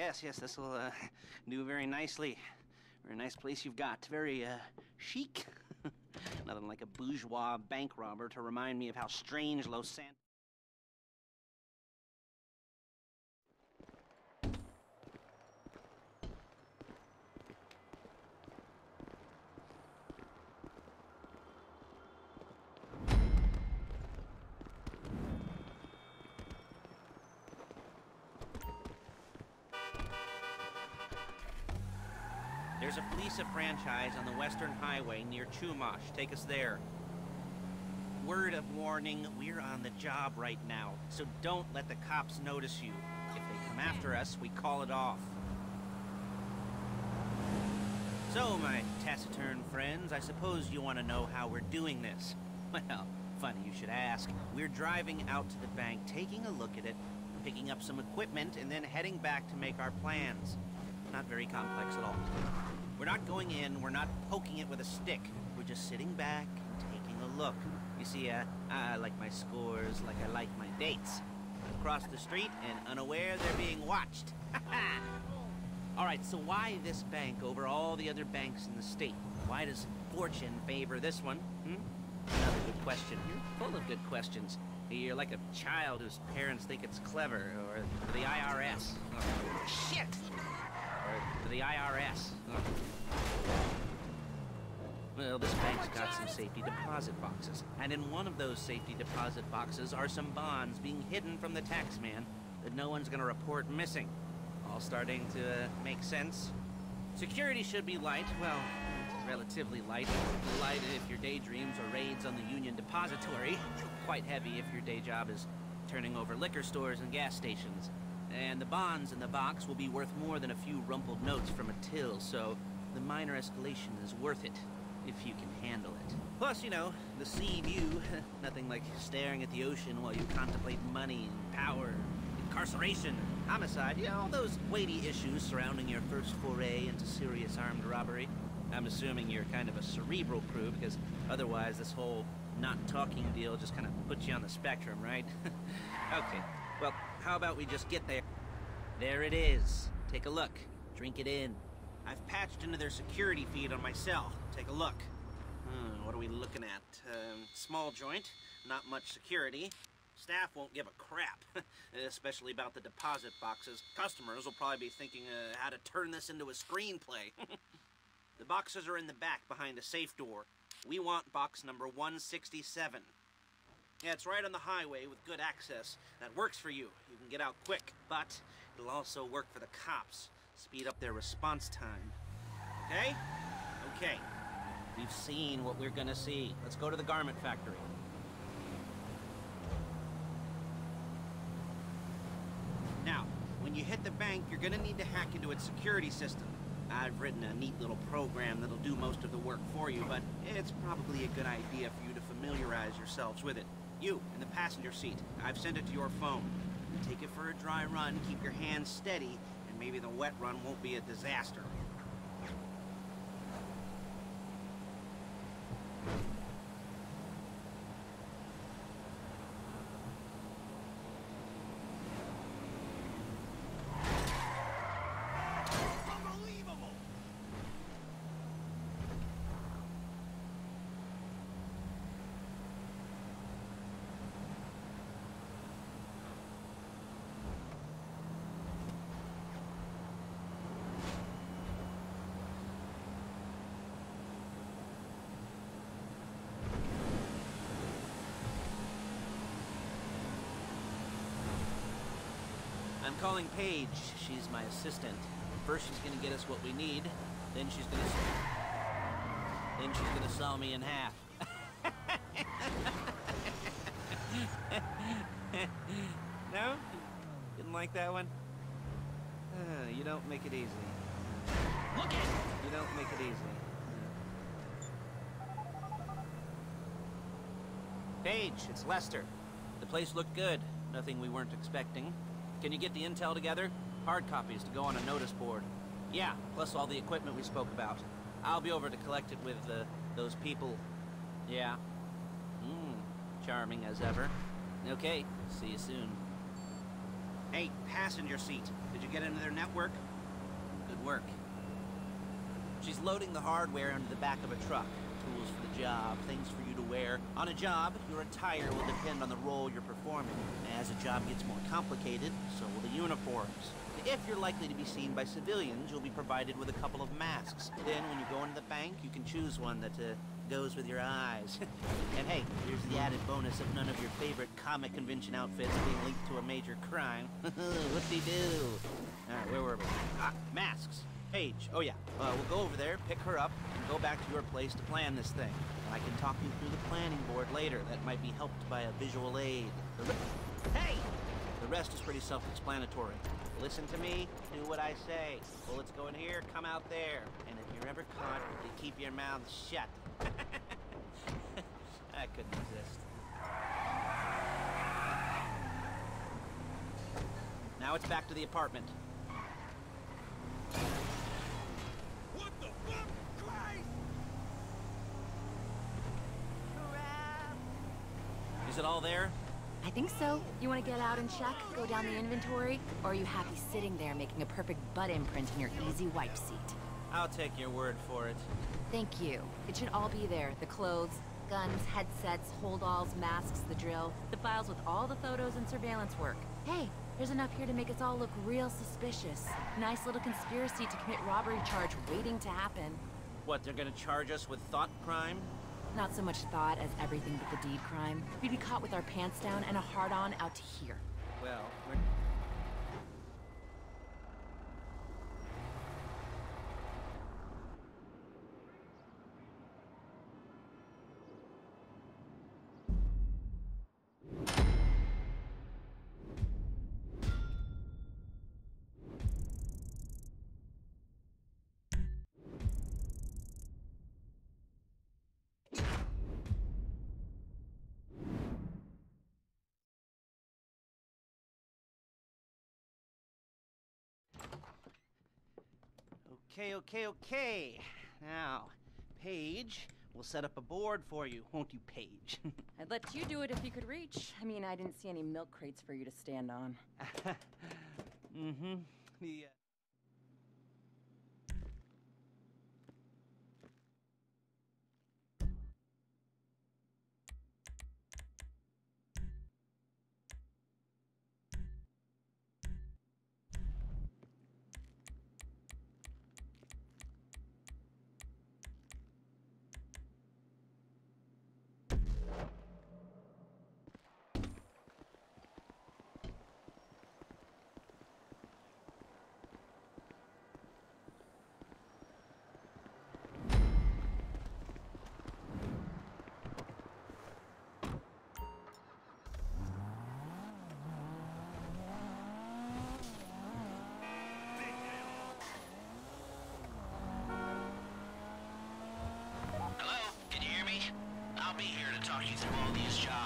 yes, yes, this will uh, do very nicely. Very nice place you've got. Very uh, chic. Nothing like a bourgeois bank robber to remind me of how strange Los Santos. There's a Fleeca franchise on the Western Highway near Chumash. Take us there. Word of warning, we're on the job right now, so don't let the cops notice you. If they come after us, we call it off. So, my taciturn friends, I suppose you want to know how we're doing this. Well, funny you should ask. We're driving out to the bank, taking a look at it, picking up some equipment, and then heading back to make our plans. Not very complex at all. We're not going in, we're not poking it with a stick. We're just sitting back and taking a look. You see, uh, I like my scores like I like my dates. Across the street and unaware they're being watched. all right, so why this bank over all the other banks in the state? Why does fortune favor this one? Hmm? Another good question. You're full of good questions. You're like a child whose parents think it's clever, or the IRS. Or, shit! The IRS. Well, this bank's got some safety deposit boxes. And in one of those safety deposit boxes are some bonds being hidden from the tax man that no one's gonna report missing. All starting to uh, make sense. Security should be light, well, relatively light. Light if your daydreams are raids on the Union Depository. Quite heavy if your day job is turning over liquor stores and gas stations. And the bonds in the box will be worth more than a few rumpled notes from a till, so the minor escalation is worth it, if you can handle it. Plus, you know, the sea view, nothing like staring at the ocean while you contemplate money and power, incarceration, homicide, you know, all those weighty issues surrounding your first foray into serious armed robbery. I'm assuming you're kind of a cerebral crew, because otherwise this whole not talking deal just kind of puts you on the spectrum, right? okay, how about we just get there? There it is. Take a look. Drink it in. I've patched into their security feed on my cell. Take a look. Hmm, what are we looking at? Um, small joint, not much security. Staff won't give a crap, especially about the deposit boxes. Customers will probably be thinking uh, how to turn this into a screenplay. the boxes are in the back behind a safe door. We want box number 167. Yeah, it's right on the highway with good access. That works for you. You can get out quick, but it'll also work for the cops. Speed up their response time. Okay? Okay. We've seen what we're gonna see. Let's go to the garment factory. Now, when you hit the bank, you're gonna need to hack into its security system. I've written a neat little program that'll do most of the work for you, but it's probably a good idea for you to familiarize yourselves with it. You, in the passenger seat, I've sent it to your phone. Take it for a dry run, keep your hands steady, and maybe the wet run won't be a disaster. I'm calling Paige. She's my assistant. First she's gonna get us what we need, then she's gonna... Then she's gonna saw me in half. no? Didn't like that one? Uh, you don't make it easy. Look it! You don't make it easy. Paige, it's Lester. The place looked good. Nothing we weren't expecting. Can you get the intel together? Hard copies to go on a notice board. Yeah, plus all the equipment we spoke about. I'll be over to collect it with uh, those people. Yeah. Hmm, charming as ever. Okay, see you soon. Hey, passenger seat. Did you get into their network? Good work. She's loading the hardware into the back of a truck. Tools for the job, things for you to wear. On a job, your attire will depend on the role you're performing. As the job gets more complicated, so will the uniforms. If you're likely to be seen by civilians, you'll be provided with a couple of masks. Then, when you go into the bank, you can choose one that uh, goes with your eyes. and hey, here's the added bonus of none of your favorite comic convention outfits being linked to a major crime. Whoop-de-doo. Alright, where were we? Ah, masks. Paige. Oh yeah. Uh, we'll go over there, pick her up, and go back to your place to plan this thing. I can talk you through the planning board later. That might be helped by a visual aid. Hey! The rest is pretty self-explanatory. Listen to me, do what I say. Bullets go in here, come out there. And if you're ever caught, you keep your mouth shut. that couldn't exist. Now it's back to the apartment. What the fuck? Christ! Is it all there? I think so. You want to get out and check, go down the inventory, or are you happy sitting there making a perfect butt imprint in your easy wipe seat? I'll take your word for it. Thank you. It should all be there. The clothes, guns, headsets, holdalls, masks, the drill, the files with all the photos and surveillance work. Hey, there's enough here to make us all look real suspicious. Nice little conspiracy to commit robbery charge waiting to happen. What, they're gonna charge us with thought crime? Not so much thought as everything but the deed crime. We'd be caught with our pants down and a hard-on out to here. Well, Okay, okay, okay. Now, Paige, we'll set up a board for you, won't you, Paige? I'd let you do it if you could reach. I mean, I didn't see any milk crates for you to stand on. mm-hmm. The, uh... Hello? Can you hear me? I'll be here to talk you through all these jobs.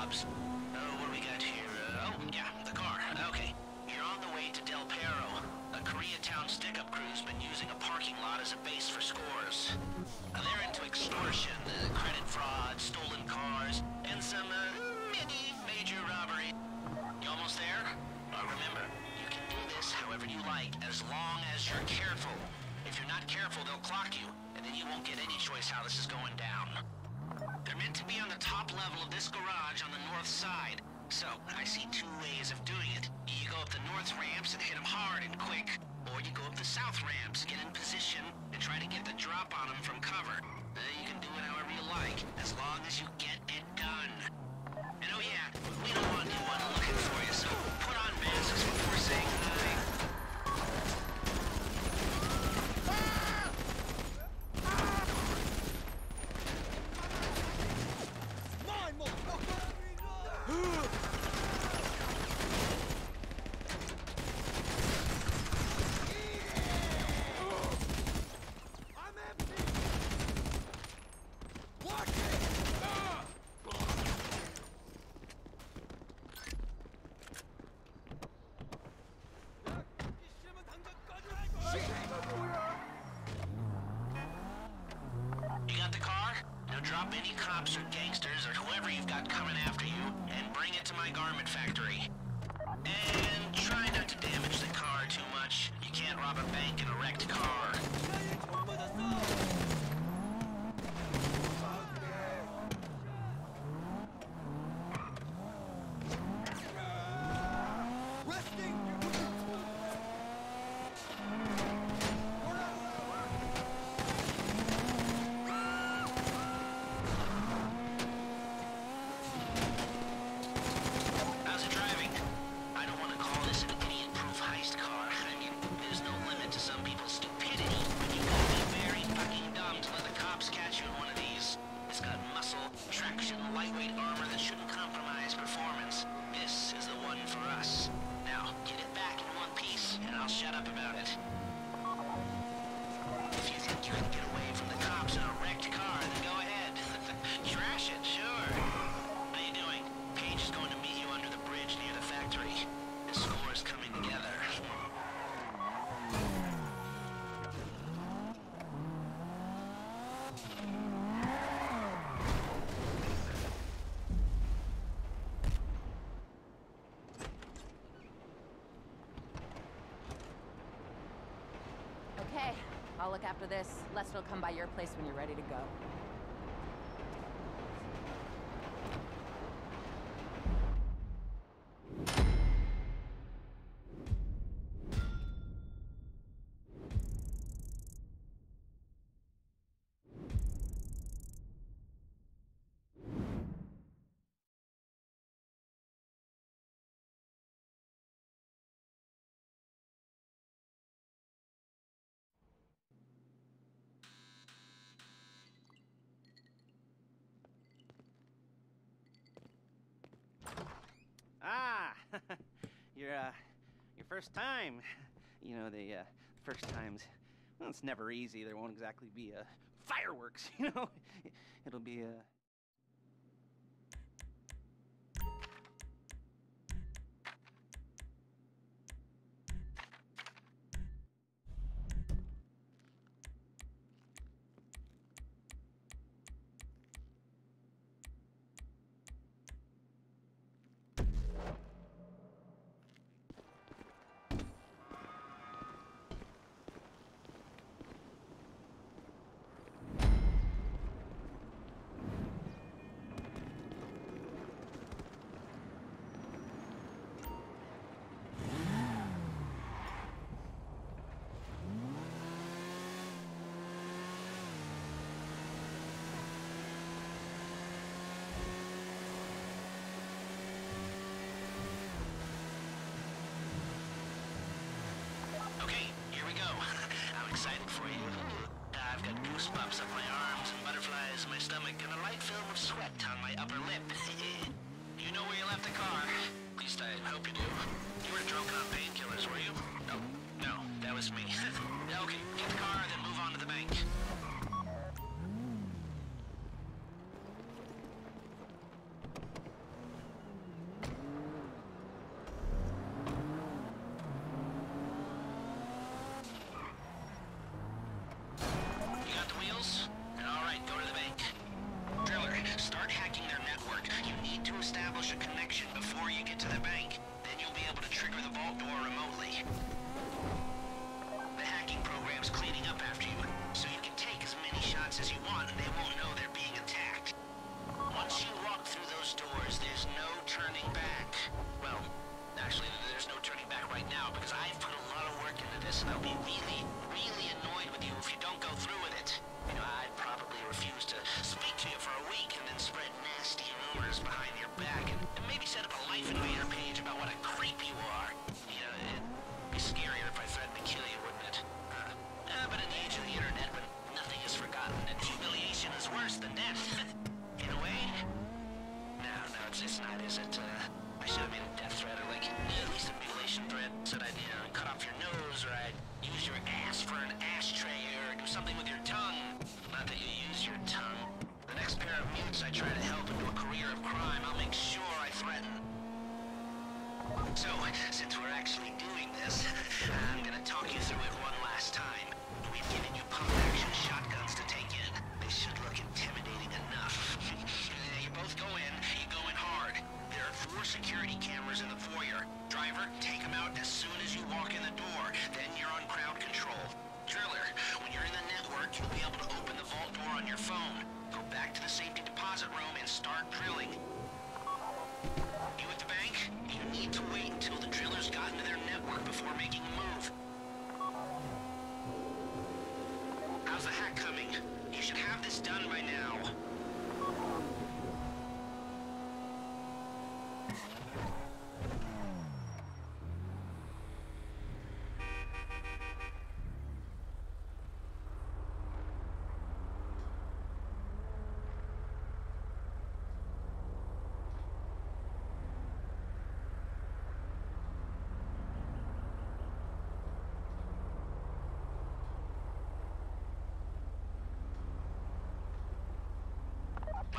I'll look after this. Lester will come by your place when you're ready to go. your uh, your first time. You know, the uh, first times. Well, it's never easy. There won't exactly be uh, fireworks. You know, it'll be a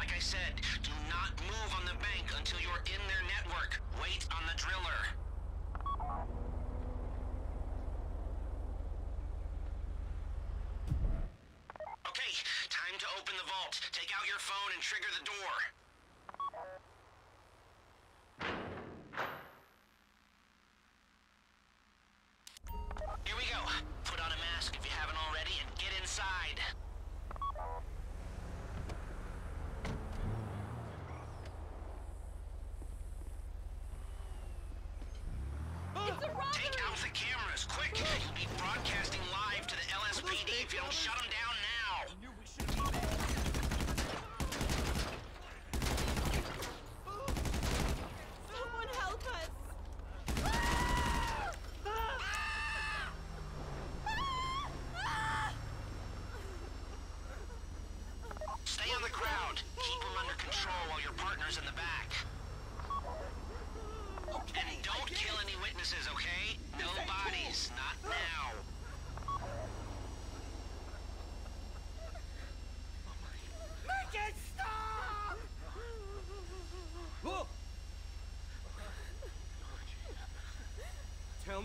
Like I said, do not move on the bank until you're in their network. Wait on the driller.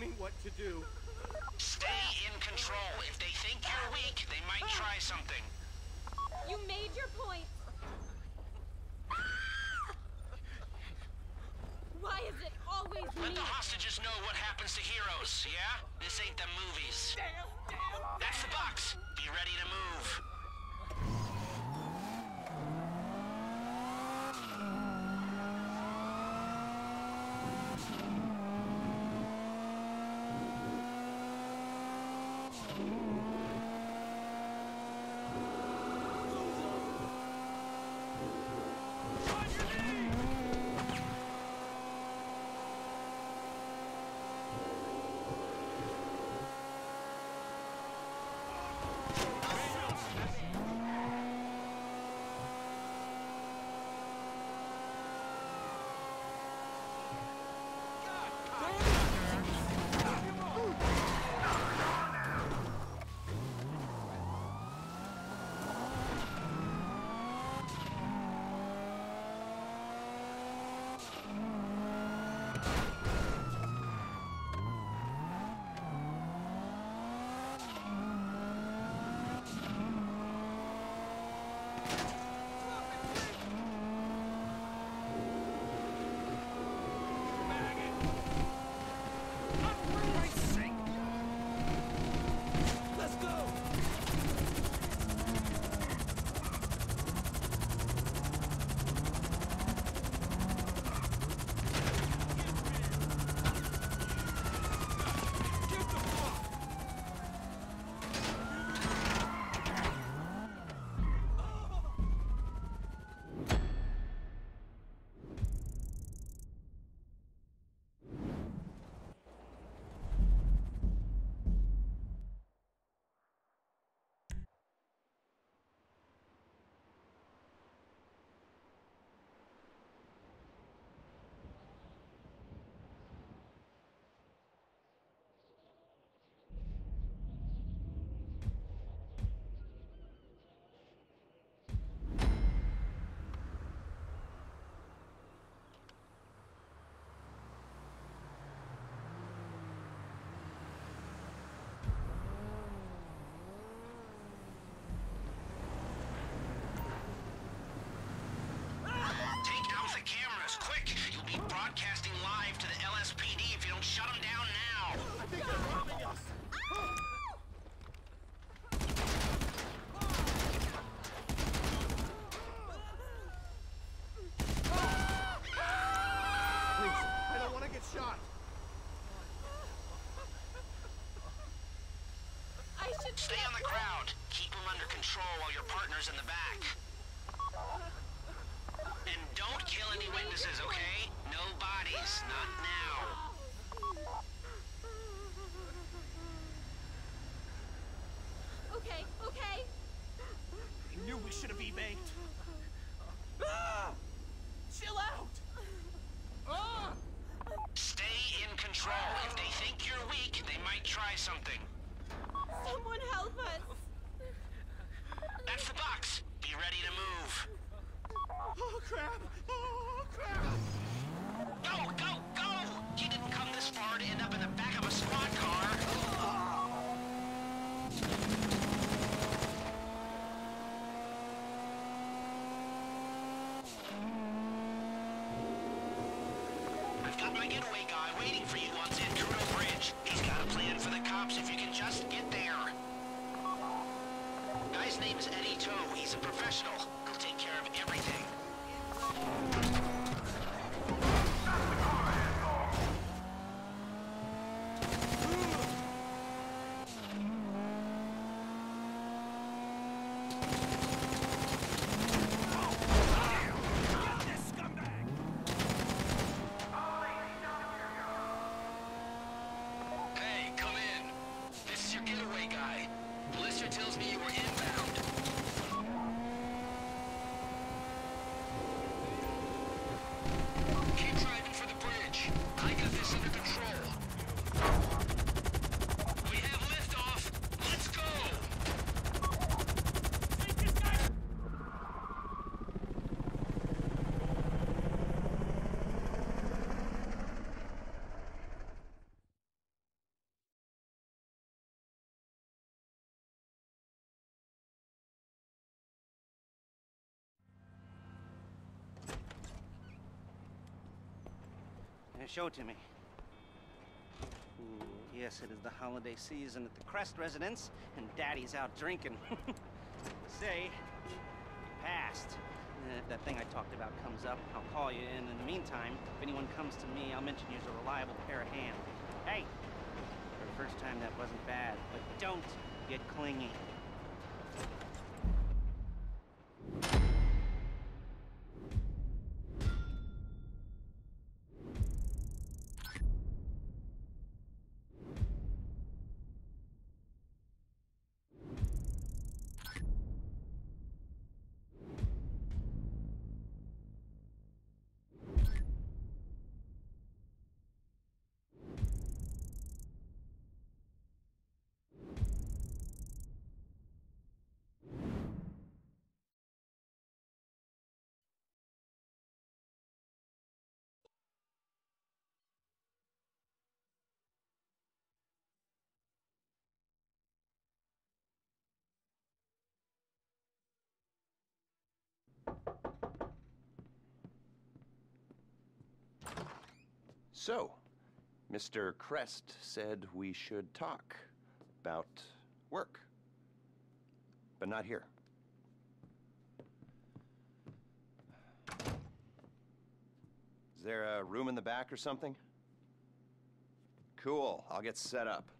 me what to do. Stay in control. If they think you're weak, they might try something. You made your point. Stay on the crowd, Keep them under control while your partner's in the back. And don't kill any witnesses, okay? No bodies, not now. Okay, okay! I knew we should have e-banked. Show to me. Ooh, yes, it is the holiday season at the Crest residence, and Daddy's out drinking. Say, you passed. Uh, If that thing I talked about comes up, I'll call you, and in the meantime, if anyone comes to me, I'll mention you as a reliable pair of hands. Hey! For the first time, that wasn't bad, but don't get clingy. So, Mr. Crest said we should talk about work. But not here. Is there a room in the back or something? Cool, I'll get set up.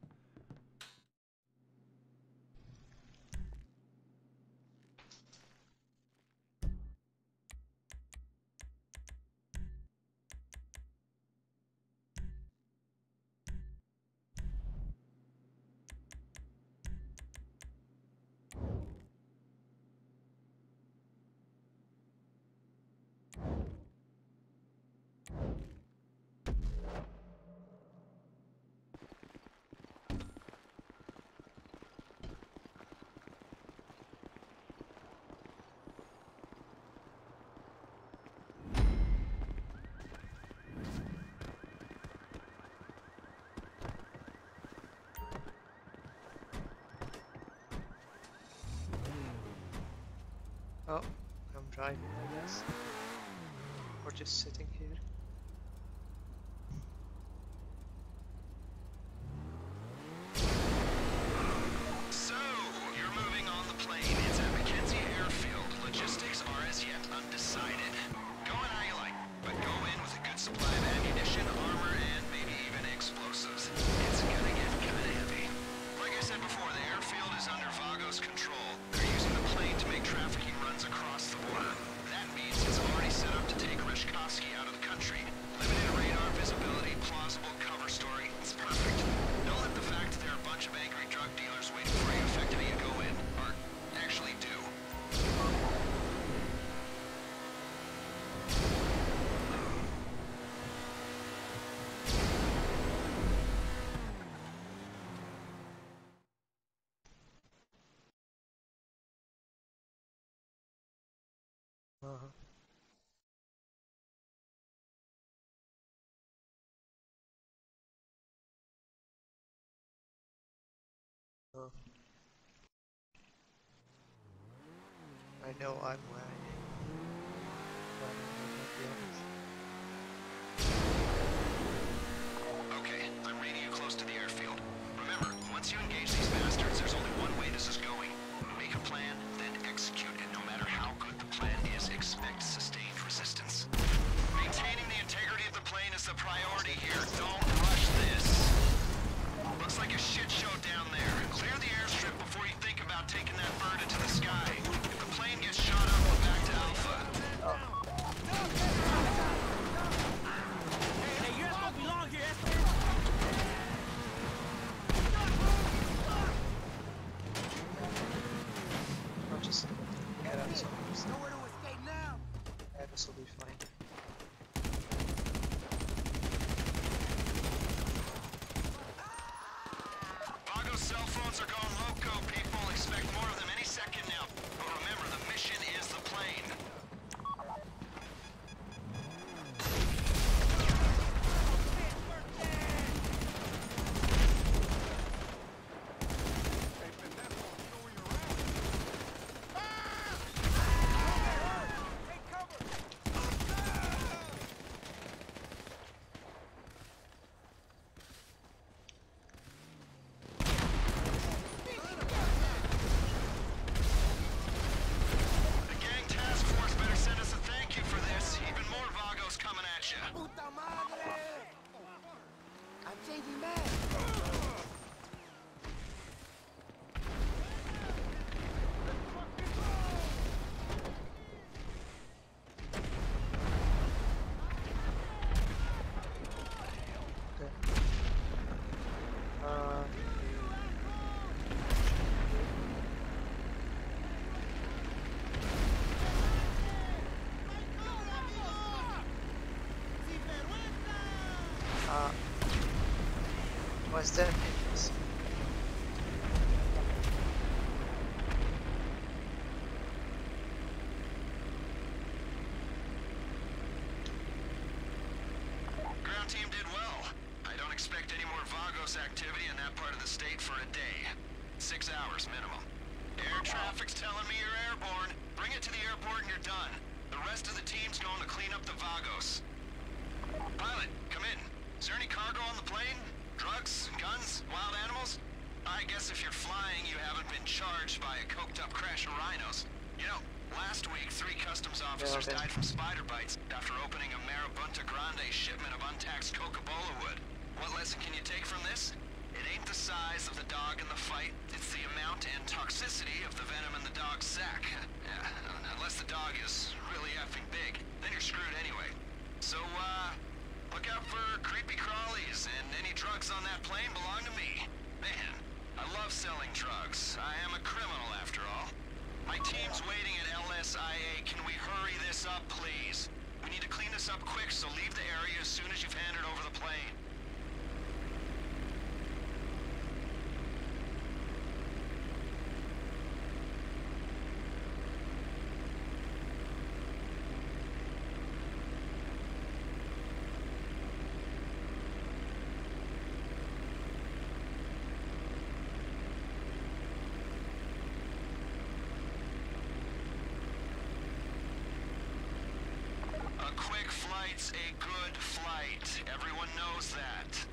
Oh, I'm driving, I guess. Or just sitting here. Know I'm lagging. But I'm not the honest. Okay, I'm reading you close to the airfield. Remember, once you engage these cell phones are going loco, people. Expect more of them any second now. But remember, the mission is the plane. Any more Vagos activity in that part of the state for a day. Six hours minimum. Air traffic's telling me you're airborne. Bring it to the airport and you're done. The rest of the team's going to clean up the Vagos. Pilot, come in. Is there any cargo on the plane? Drugs? Guns? Wild animals? I guess if you're flying, you haven't been charged by a coked-up crash of rhinos. You know, last week, three customs officers died from spider bites after opening a Marabunta Grande shipment of untaxed Coca-Cola wood. What lesson can you take from this? It ain't the size of the dog in the fight, it's the amount and toxicity of the venom in the dog's sack. Yeah, unless the dog is really effing big, then you're screwed anyway. So, uh, look out for creepy crawlies, and any drugs on that plane belong to me. Man, I love selling drugs. I am a criminal after all. My team's waiting at LSIA. Can we hurry this up, please? We need to clean this up quick, so leave the area as soon as you've handed over the plane. A quick flight's a good flight. Everyone knows that.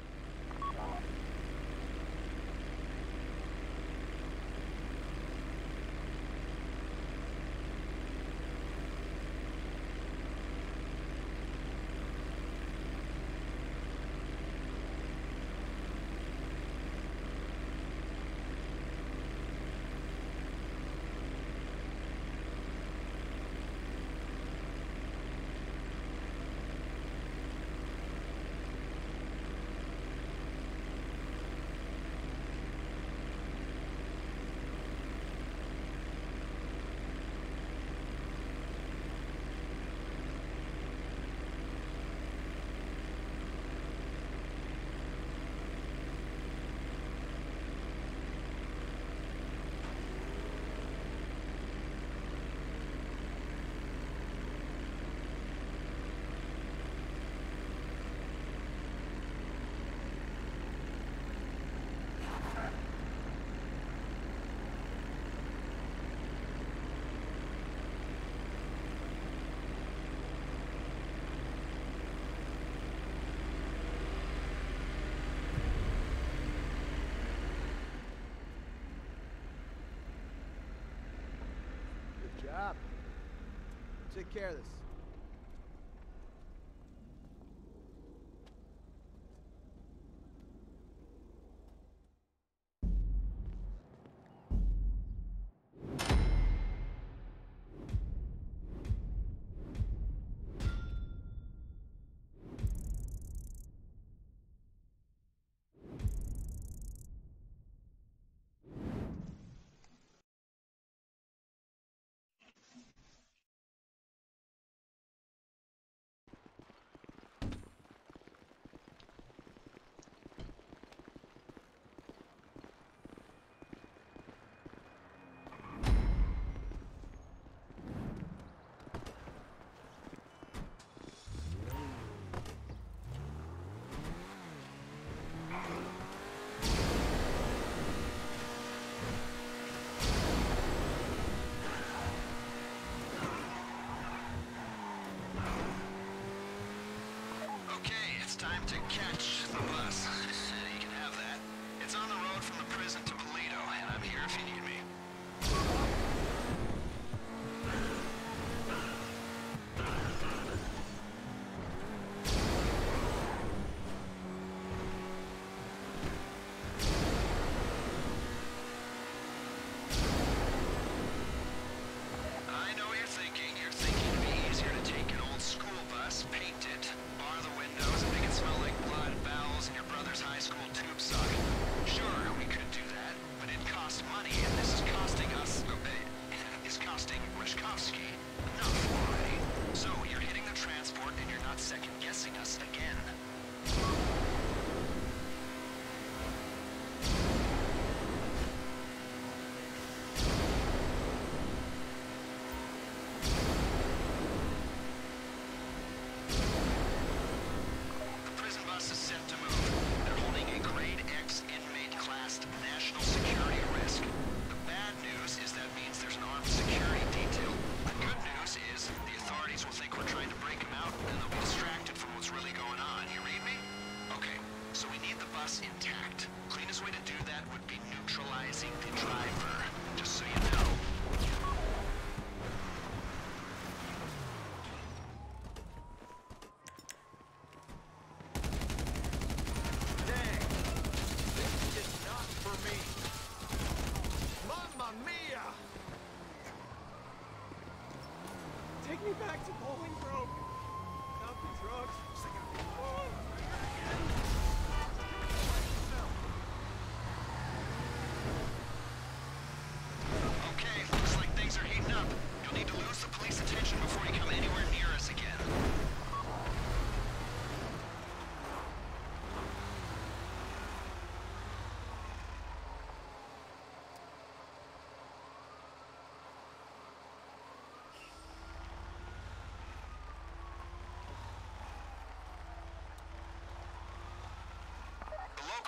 Good job. Take care of this. Time to catch.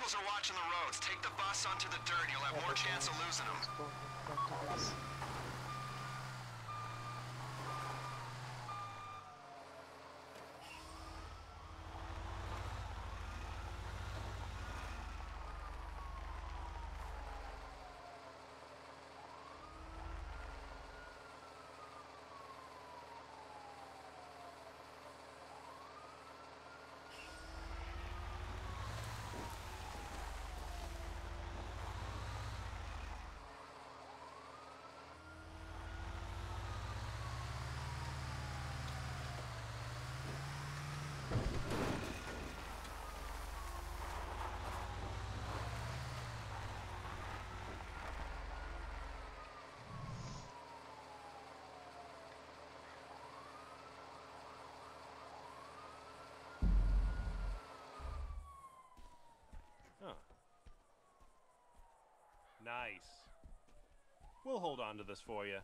Locals are watching the roads. Take the bus onto the dirt. You'll have more chance of losing them. Nice. We'll hold on to this for you.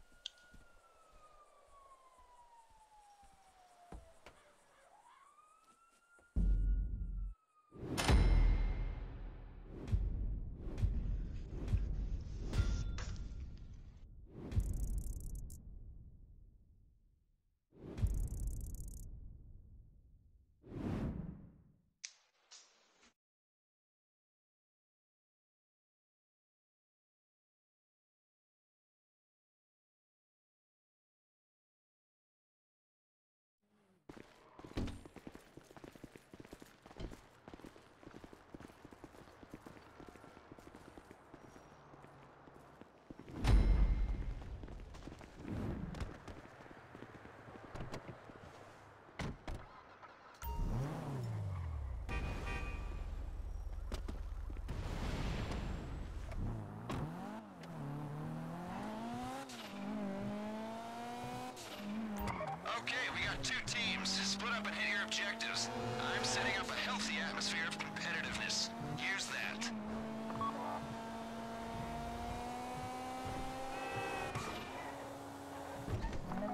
Okay, we got two teams. Split up and hit your objectives. I'm setting up a healthy atmosphere of competitiveness. Use that.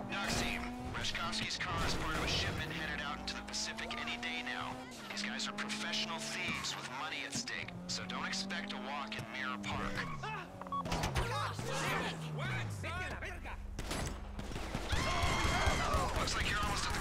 Knox team, Rashkovsky's car is part of a shipment headed out into the Pacific any day now. These guys are professional thieves with money at stake, so don't expect a walk in Mirror Park. Looks like you're almost at the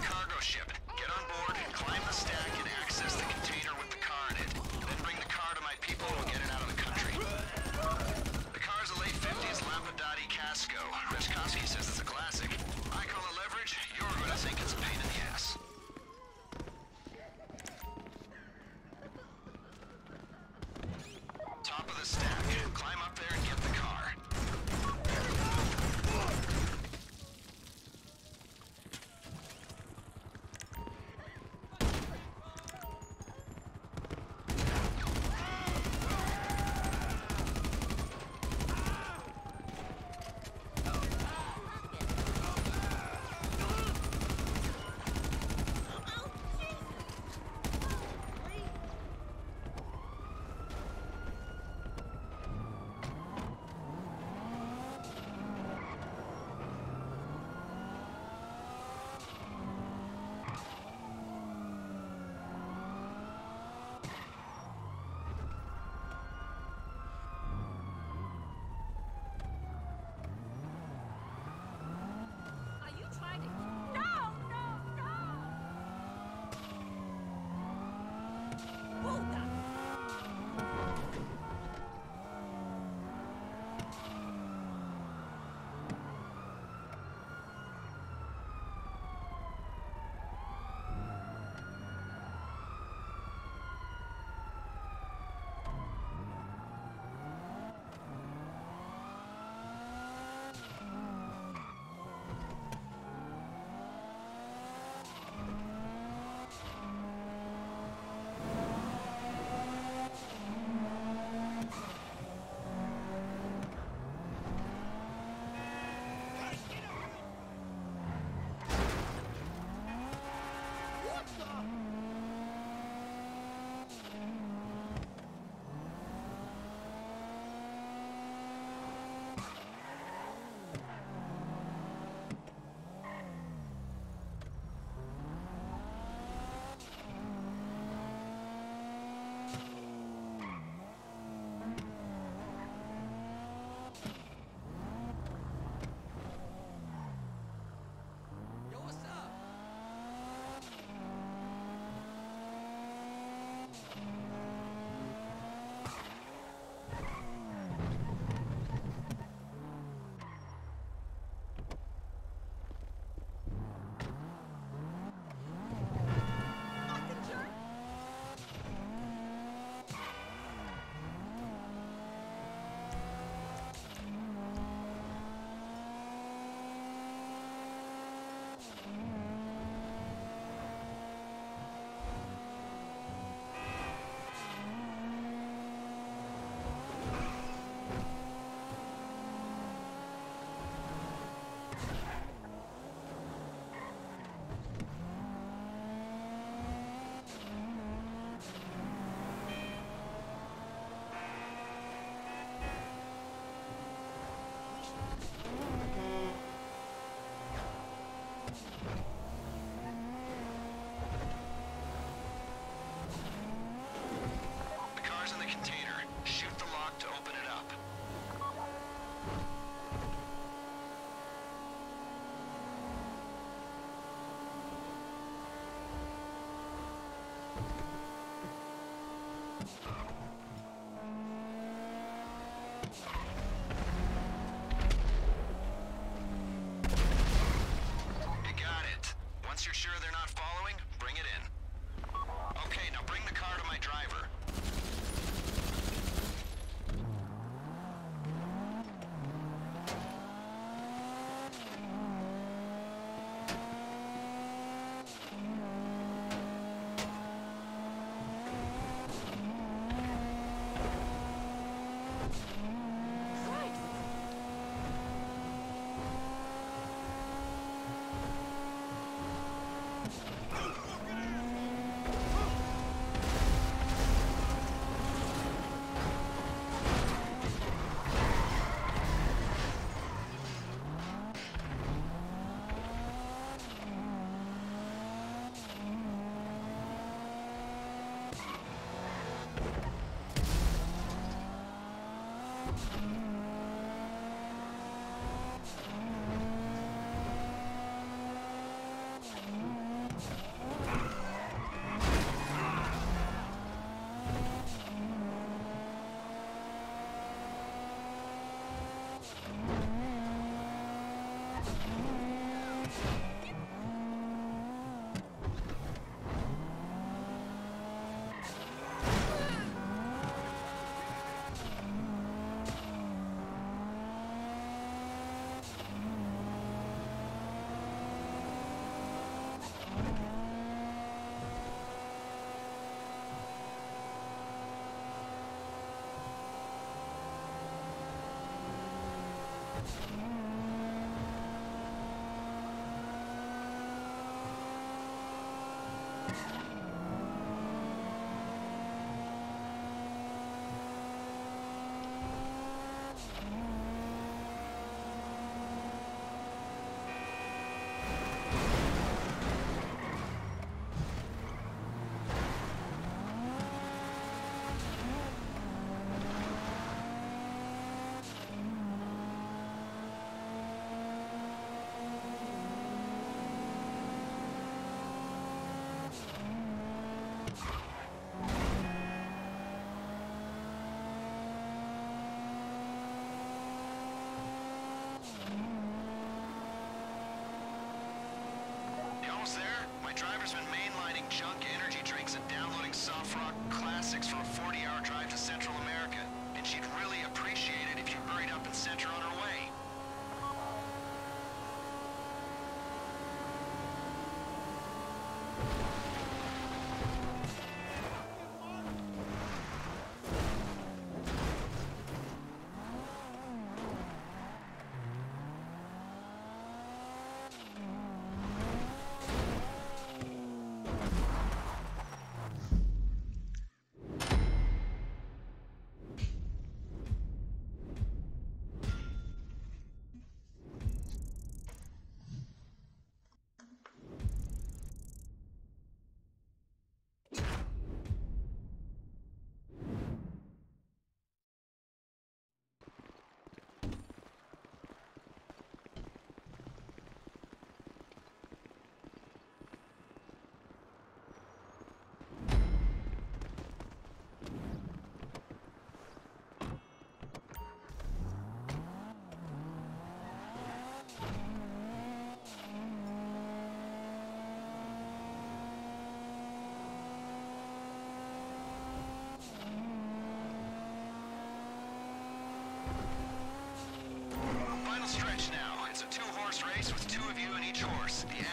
first race with two of you in each horse. The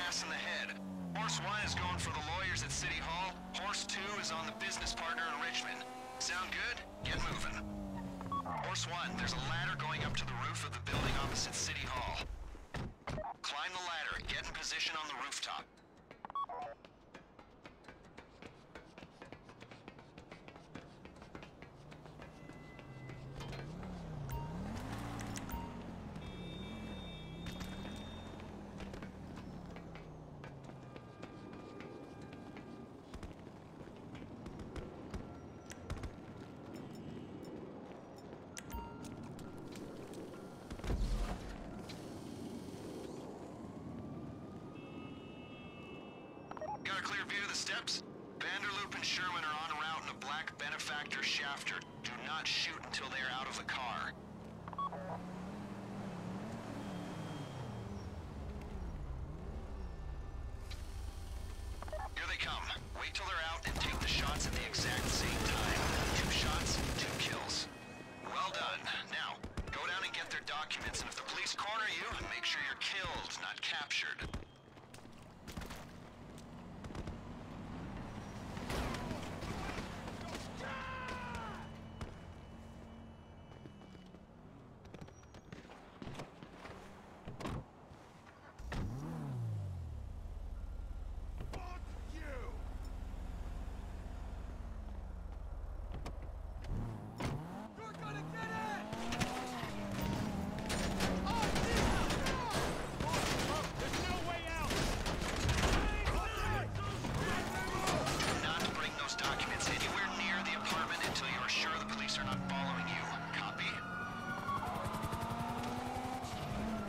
View the steps. Vanderloop and Sherman are on route in a black benefactor Schafter. Do not shoot until they are out of the car.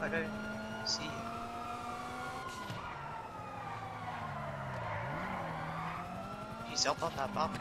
I don't see you. He's up on that balcony.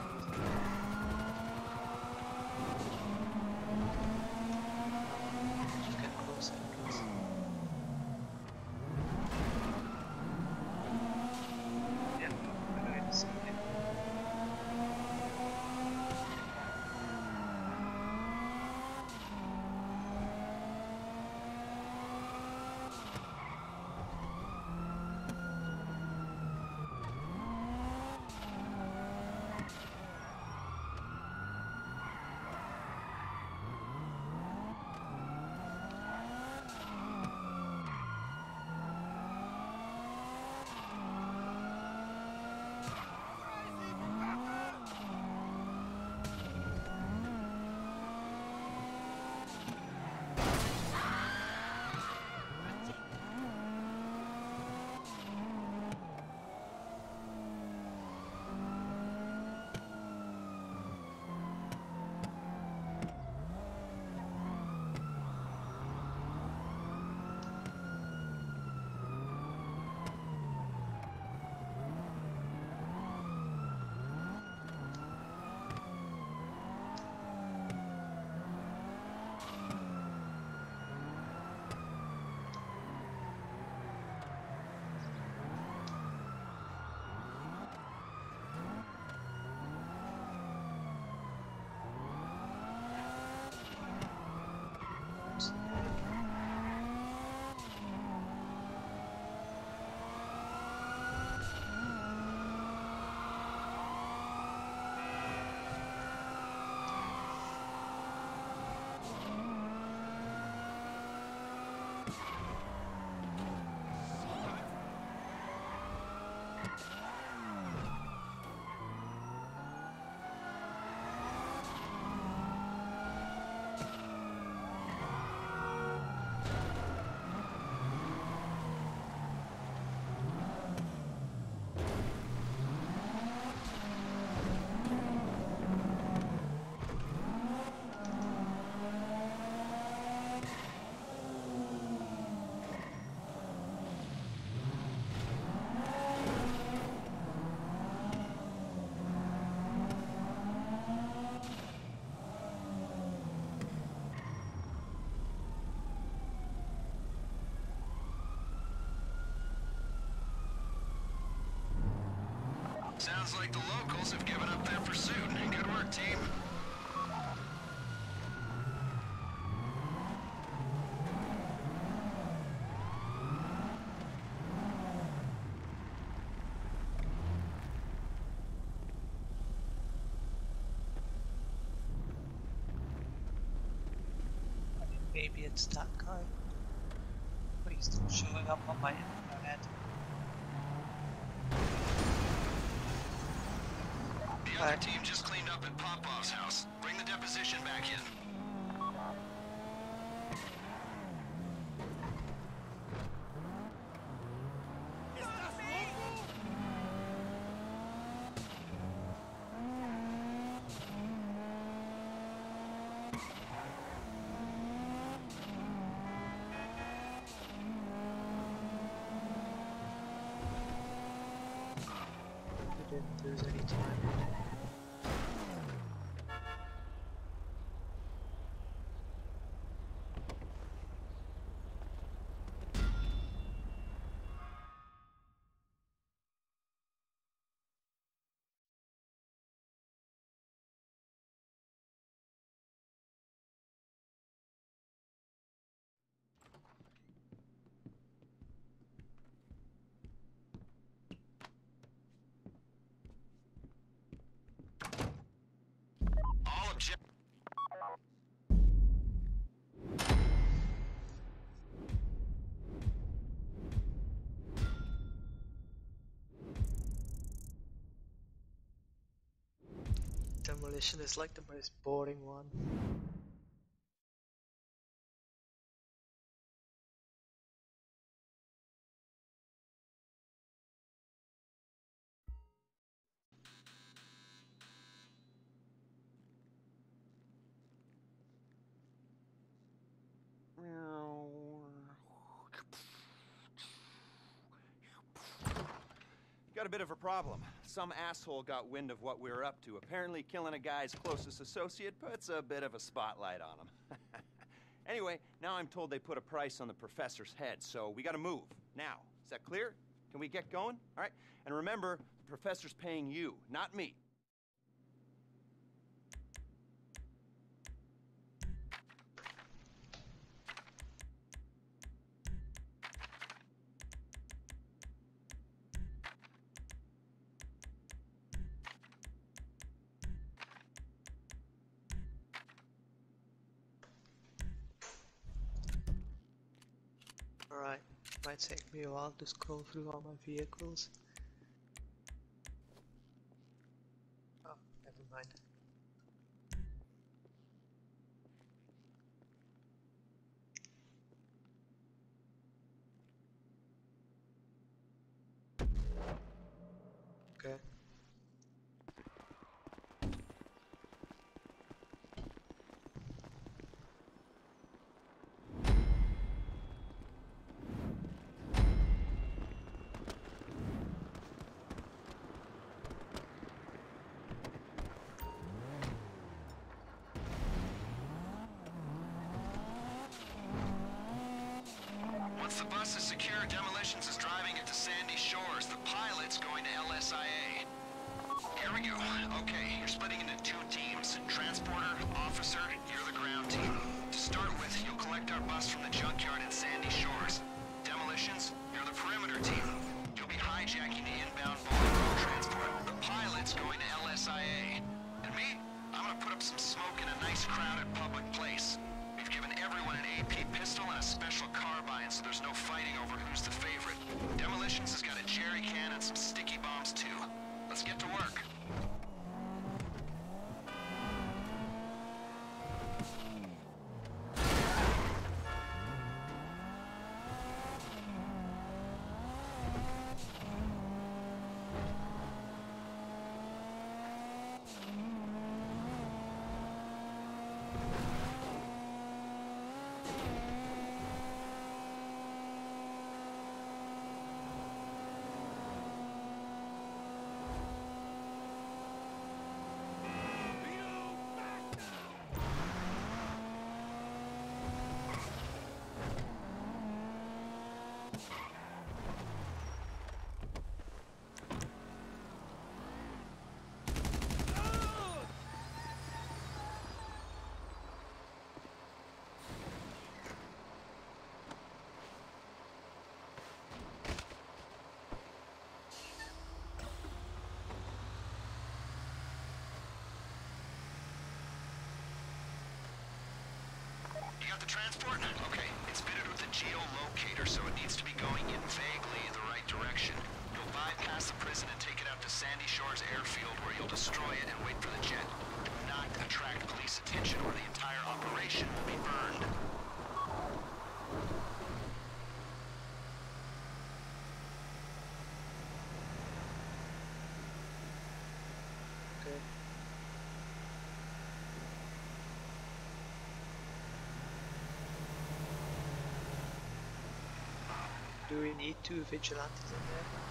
Sounds like the locals have given up their pursuit. Good work, team. Maybe it's that guy. But he's still showing up on my The other team just cleaned up at Popov's house. Bring the deposition back in. Demolition is like the most boring one. Got a bit of a problem. Some asshole got wind of what we were up to. Apparently, killing a guy's closest associate puts a bit of a spotlight on him. anyway, now I'm told they put a price on the professor's head, so we gotta move. Now, is that clear? Can we get going? All right? And remember, the professor's paying you, not me. Might take me a while to scroll through all my vehicles. You got the transport? Okay, it's fitted with a geolocator, so it needs to be going in vaguely the right direction. You'll bypass the prison and take it out to Sandy Shores Airfield, where you'll destroy it and wait for the jet. Do not attract police attention, or the entire operation will be burned. Okay. Do we need two vigilantes in there?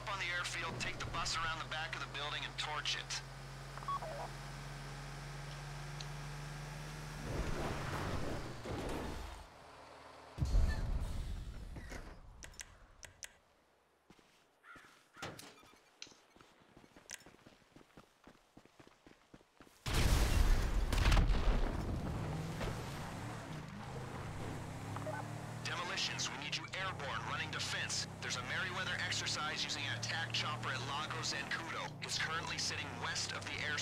Stop on the airfield, take the bus around the back of the building, and torch it. Demolitions, we need you airborne, running defense. There's a Merryweather exercise using an attack chopper at Lago Zancudo. It's currently sitting west of the air...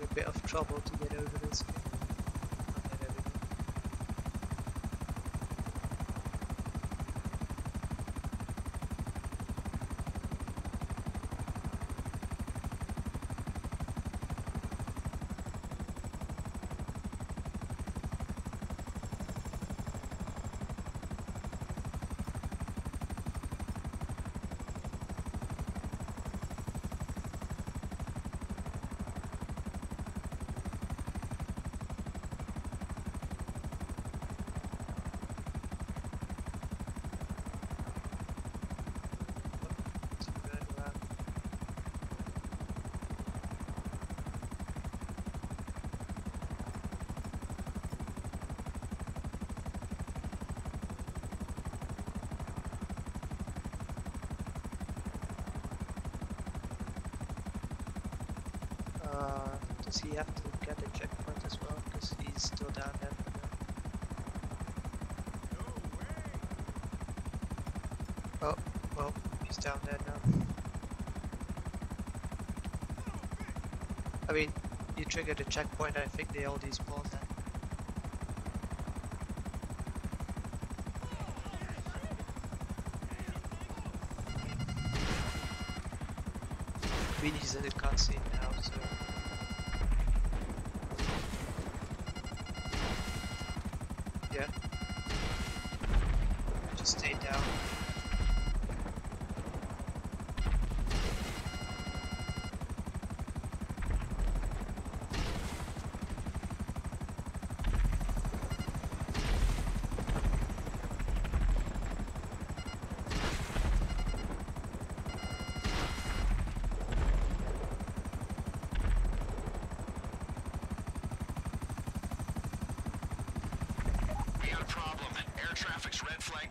Having a bit of trouble to get over this game. Okay, there we go. Turn around. Uh, does he have to get a checkpoint as well? Because he's still down there for now. Oh, well, he's down there now. I mean, you triggered a checkpoint, I think they all despawn then. Vinny's in the cutscene now, so... Yeah. Just stay down. We got a problem. Air traffic's red flagged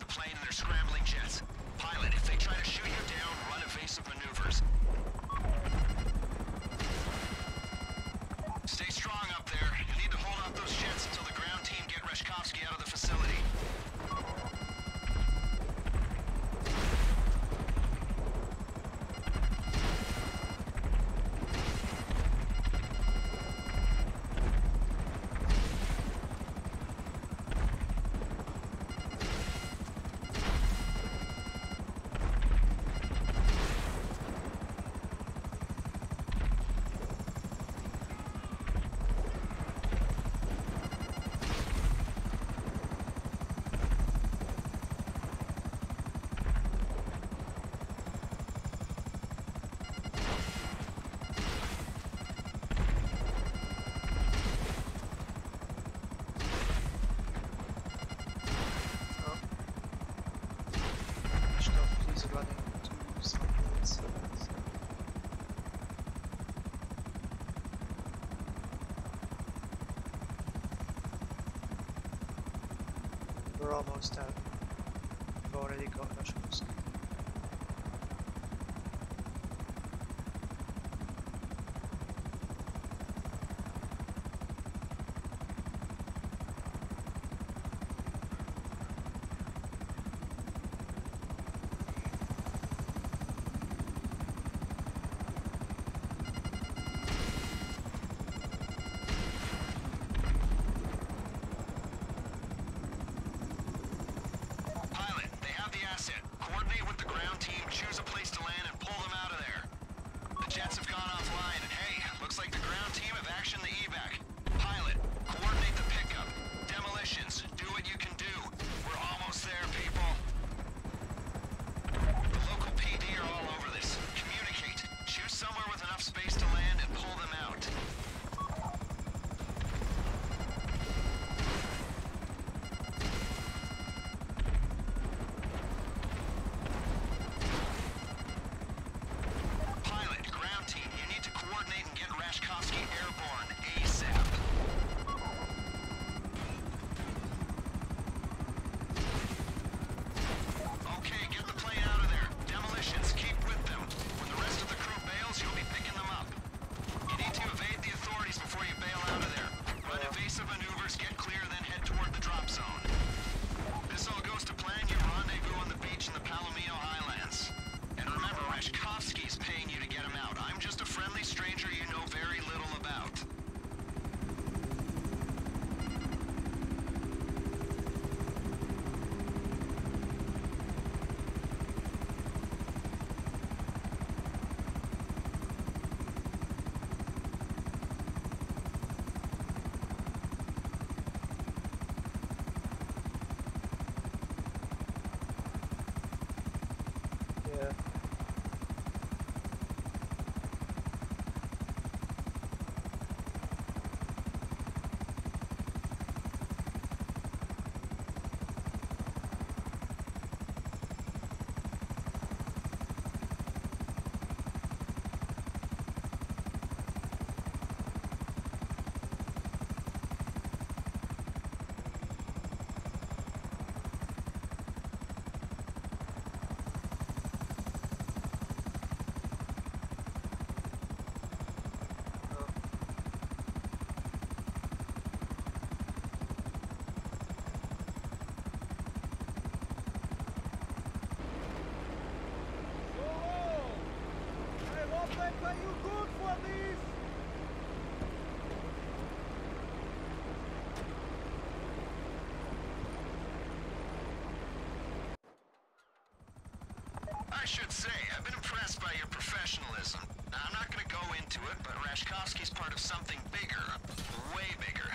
almost out. We've already got I should say, I've been impressed by your professionalism. Now, I'm not gonna go into it, but Rashkovsky's part of something bigger. Way bigger.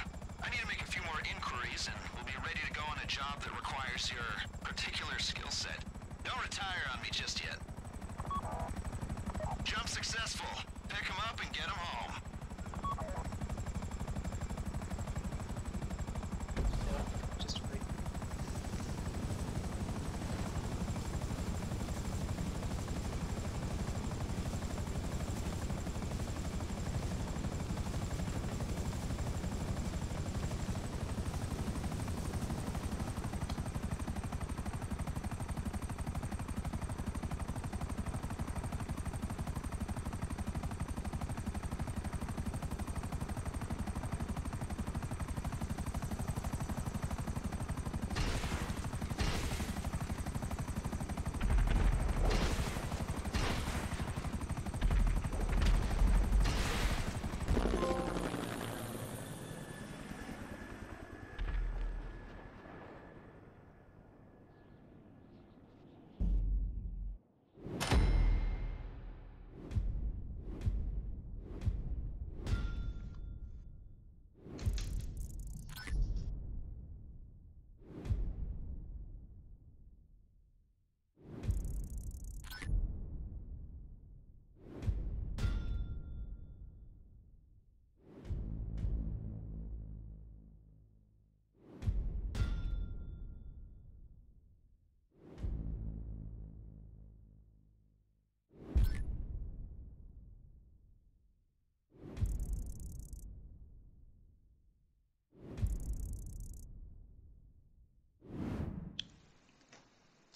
I need to make a few more inquiries, and we'll be ready to go on a job that requires your particular skill set. Don't retire on me just yet.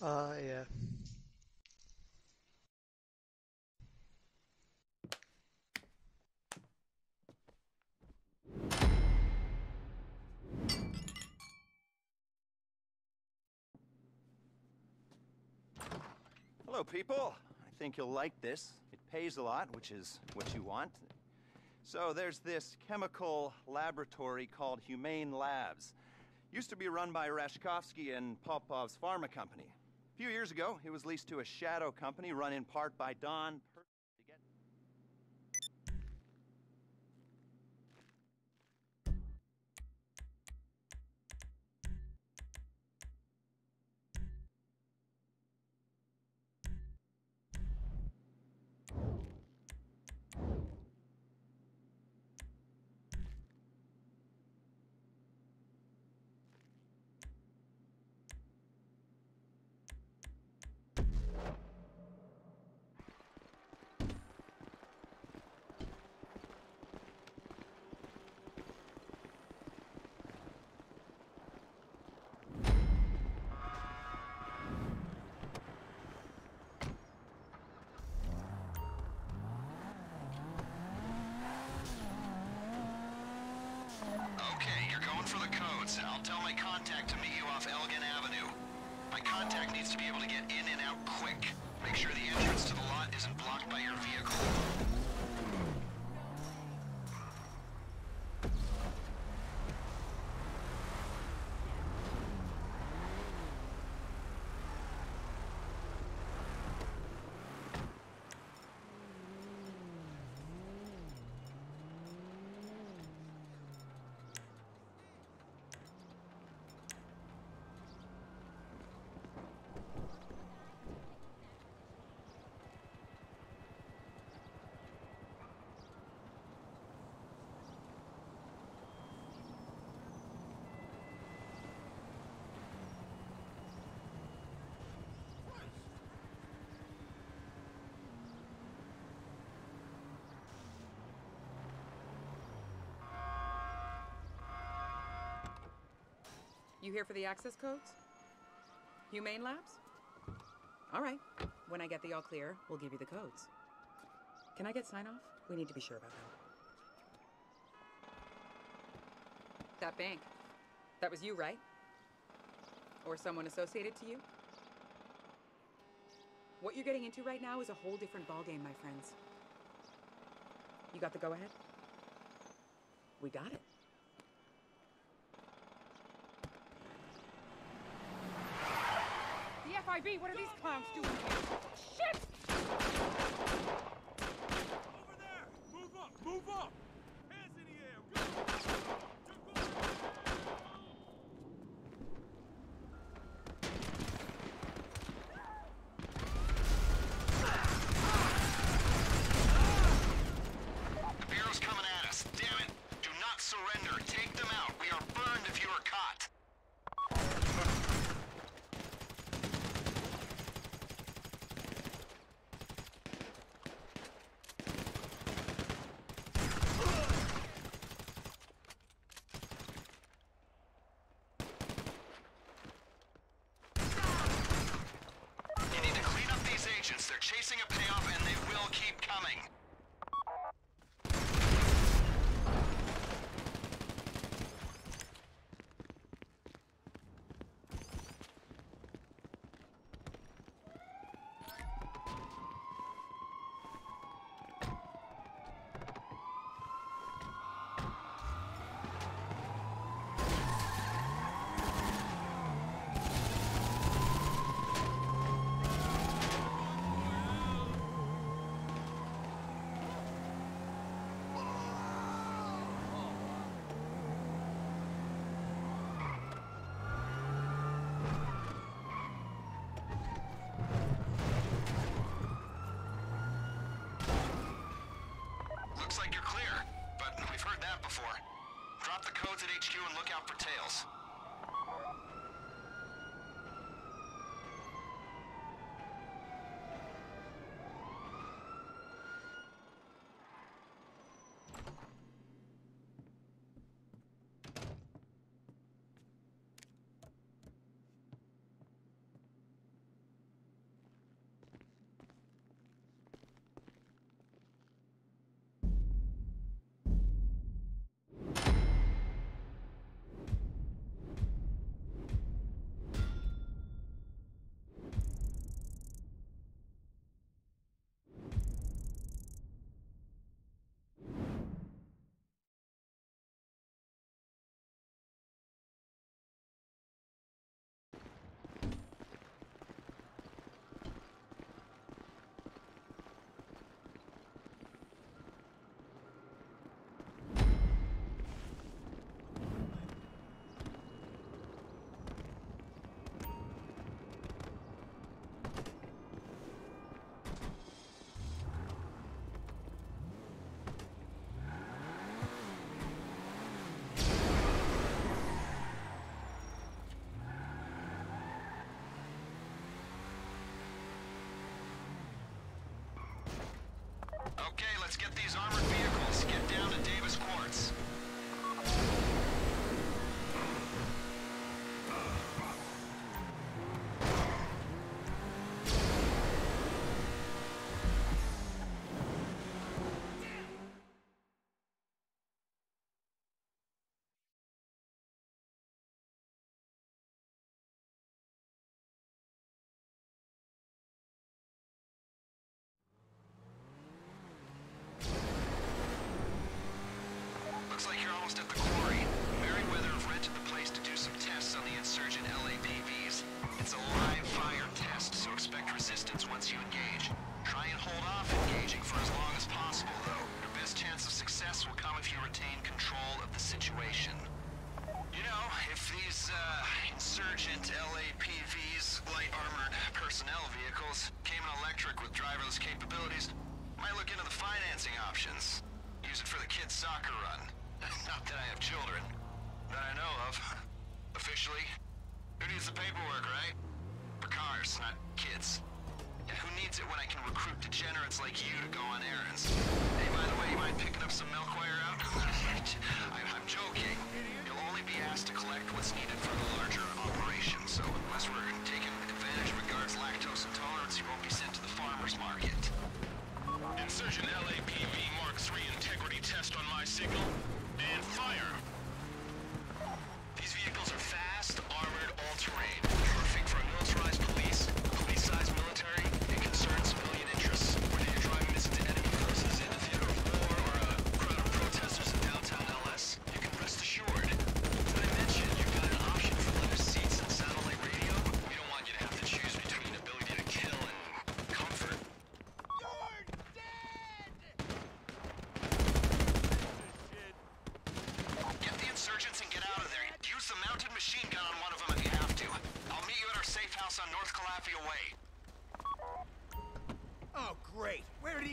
Uh, yeah. Hello, people. I think you'll like this. It pays a lot, which is what you want. So there's this chemical laboratory called Humane Labs. Used to be run by Rashkovsky and Popov's pharma company. Few years ago, it was leased to a shadow company run in part by Don. Per- to get- Okay, you're going for the codes. I'll tell my contact to meet you off Elgin Avenue. My contact needs to be able to get in and out quick. Make sure the entrance to the lot isn't blocked by your vehicle. You here for the access codes? Humane Labs? All right. When I get the all clear, we'll give you the codes. Can I get sign off? We need to be sure about that. That bank. That was you, right? Or someone associated to you? What you're getting into right now is a whole different ballgame, my friends. You got the go ahead? We got it. FIB, what are these clowns doing here? Shit! Over there! Move up! Move up! Hands in the air! Go! The Bureau's coming at us. Damn it. Do not surrender. Take them out. We are burned if you are caught. You need to clean up these agents. They're chasing a payoff and they will keep coming. Let's get these armored vehicles. Get down to Davis Quartz. Looks like you're almost at the quarry. Merryweather have rented the place to do some tests on the insurgent.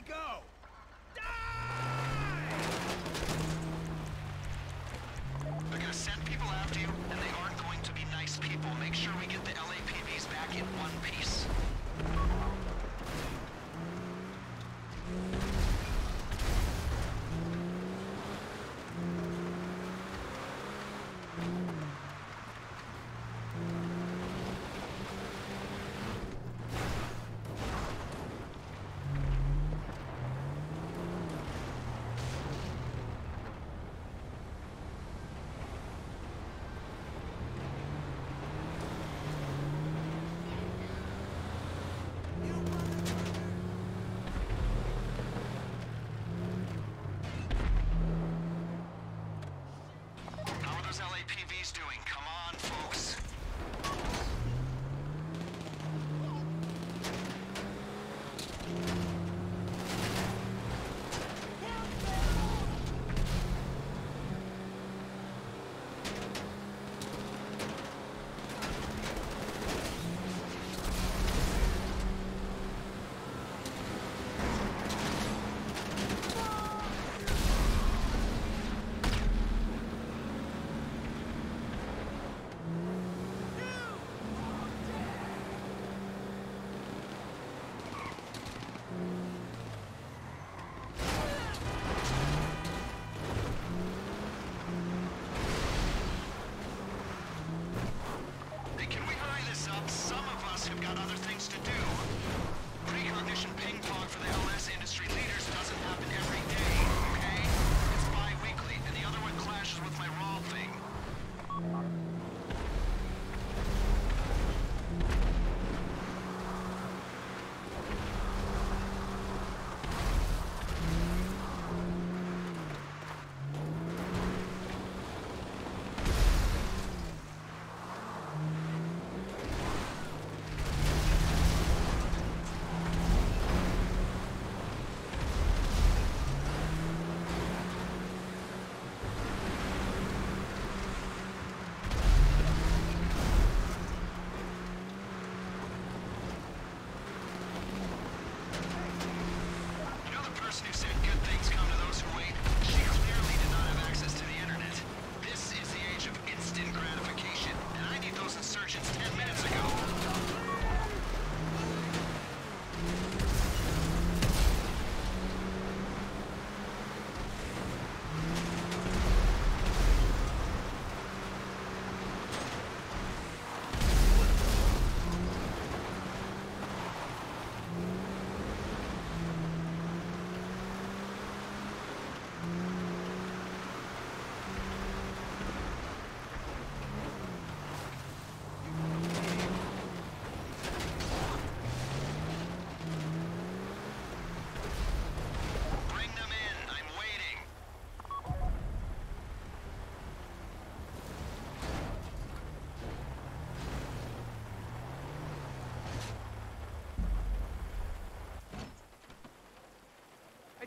go!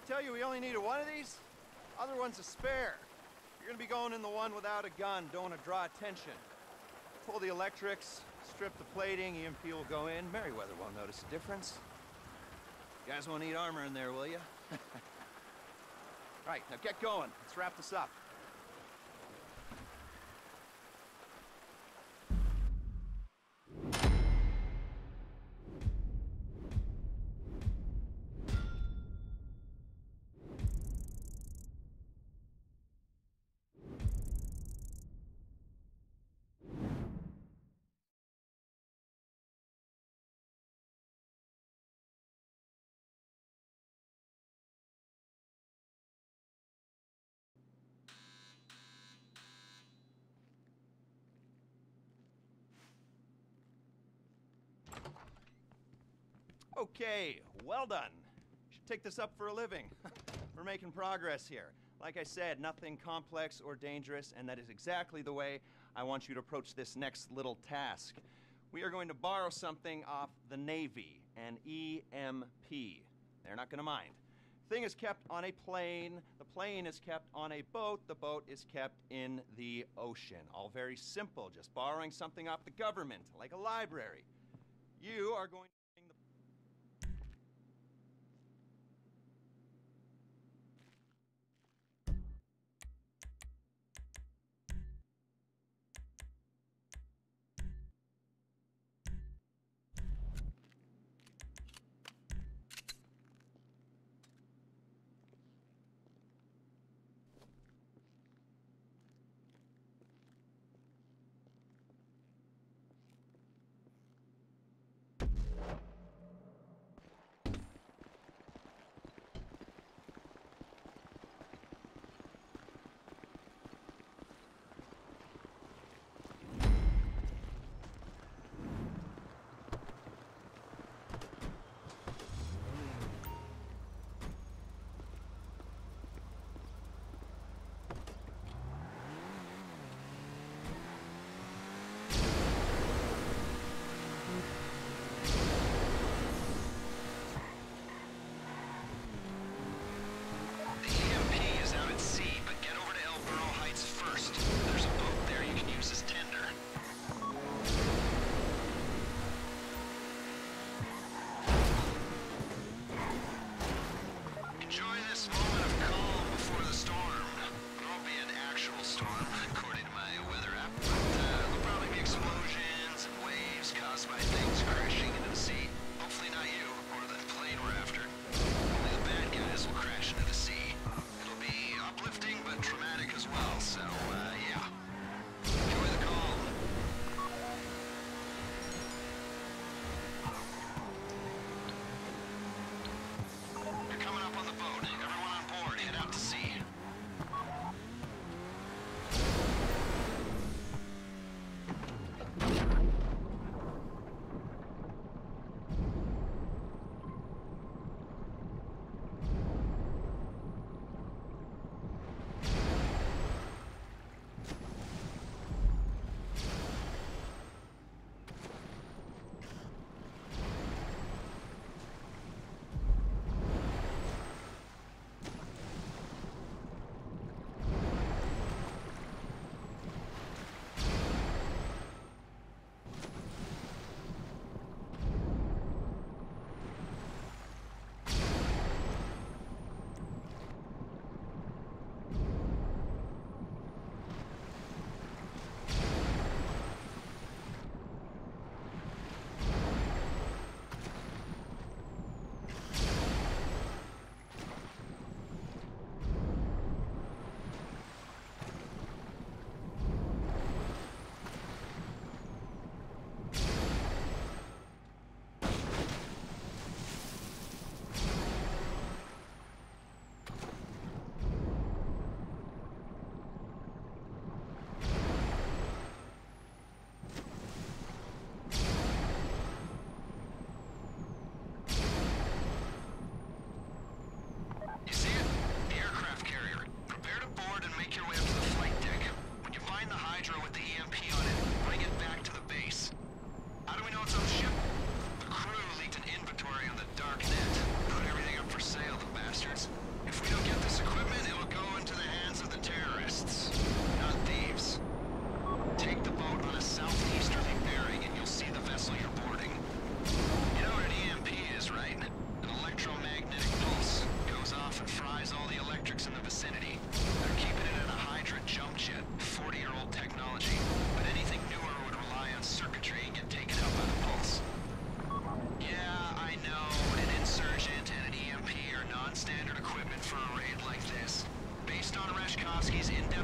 Tell you we only needed one of these? Other one's a spare. You're gonna be going in the one without a gun, don't wanna draw attention. Pull the electrics, strip the plating, EMP will go in. Merryweather won't notice a difference. You guys won't need armor in there, will you? right, now get going. Let's wrap this up. Okay, well done. Should take this up for a living. We're making progress here. Like I said, nothing complex or dangerous, and that is exactly the way I want you to approach this next little task. We are going to borrow something off the Navy, an EMP. They're not going to mind. Thing is kept on a plane. The plane is kept on a boat. The boat is kept in the ocean. All very simple, just borrowing something off the government, like a library. You are going Lebowski's inbuilt.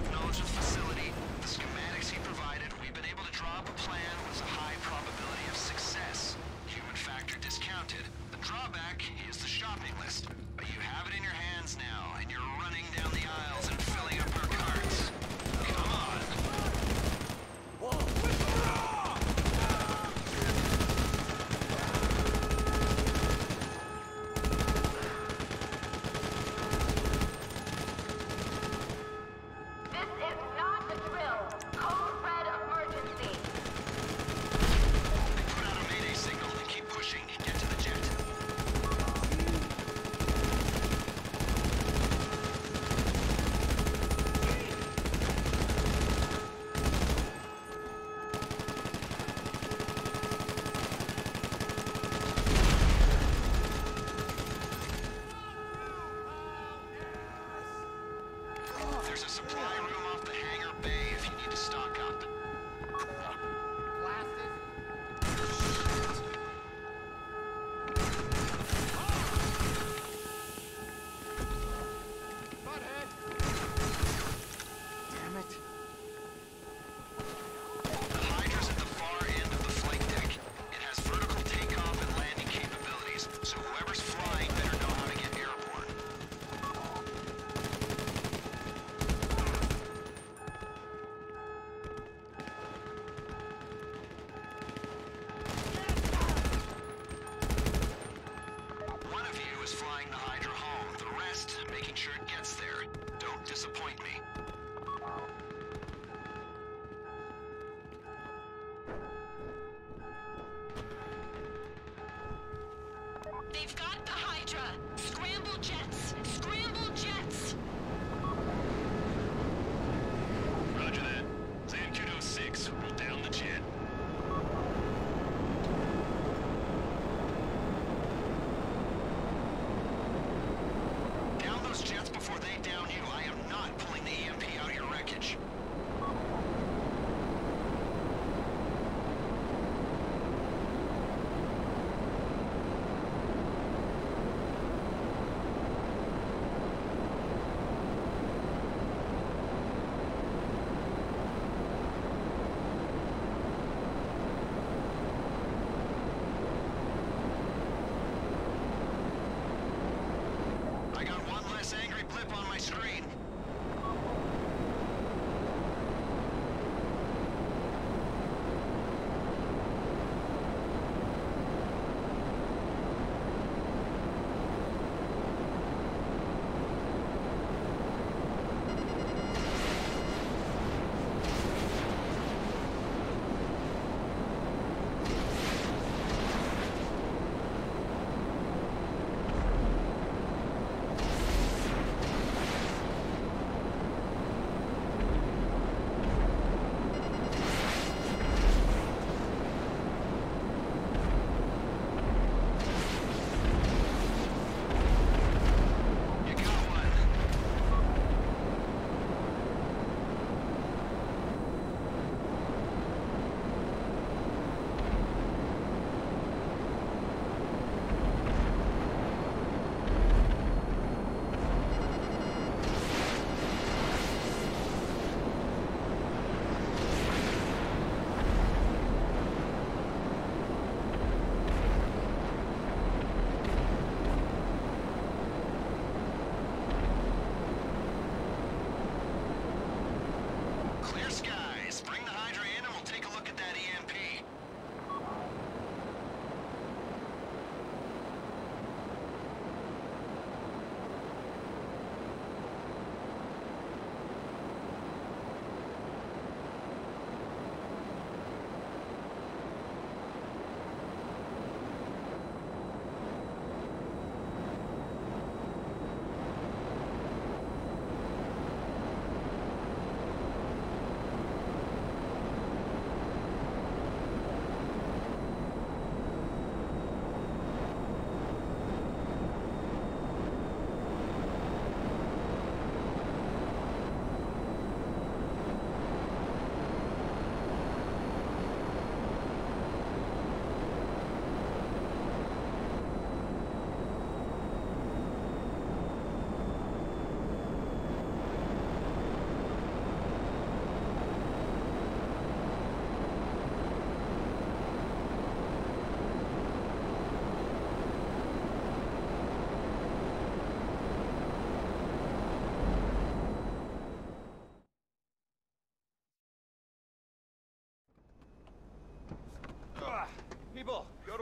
My screen.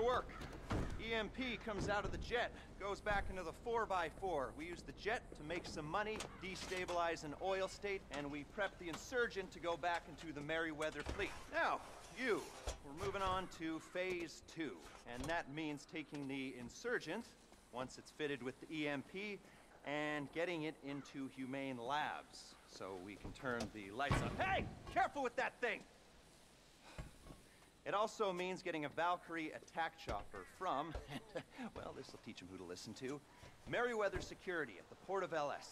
Work. EMP comes out of the jet, goes back into the 4x4. We use the jet to make some money, destabilize an oil state, and we prep the insurgent to go back into the Merryweather fleet. Now, you, we're moving on to phase two, and that means taking the insurgent, once it's fitted with the EMP, and getting it into humane labs, so we can turn the lights on. Hey! Careful with that thing! It also means getting a Valkyrie attack chopper from, well, this will teach them who to listen to, Merryweather Security at the port of LS.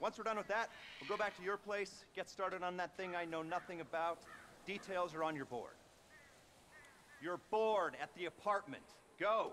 Once we're done with that, we'll go back to your place, get started on that thing I know nothing about. Details are on your board. Your board at the apartment. Go!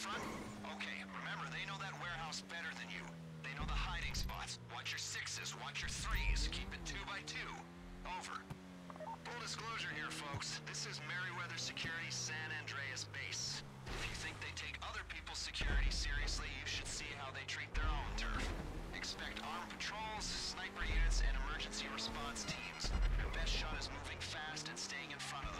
Front? Okay, remember, they know that warehouse better than you. They know the hiding spots. Watch your sixes, watch your threes. Keep it two by two. Over. Full disclosure here, folks. This is Merryweather Security San Andreas Base. If you think they take other people's security seriously, you should see how they treat their own turf. Expect armed patrols, sniper units, and emergency response teams. Your best shot is moving fast and staying in front of them.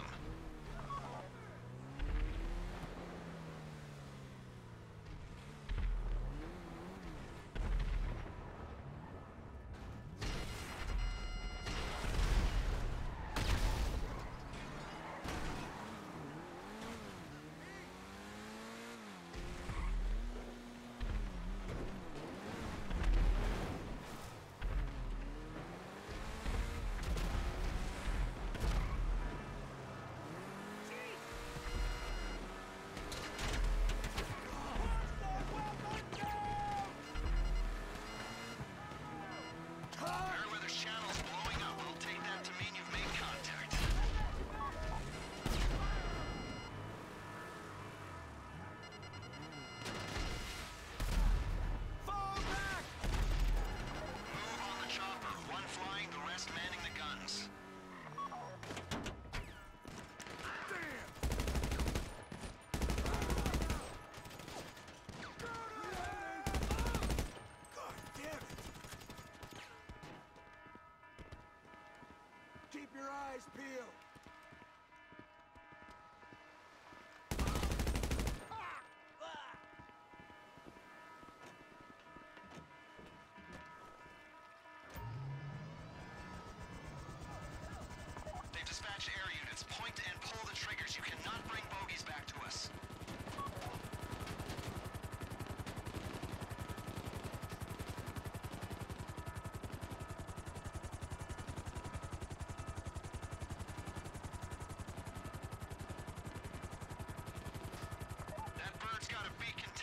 Keep your eyes peeled. They've dispatched air units. Point and pull the triggers. You cannot bring bogies back to us. Got a beak and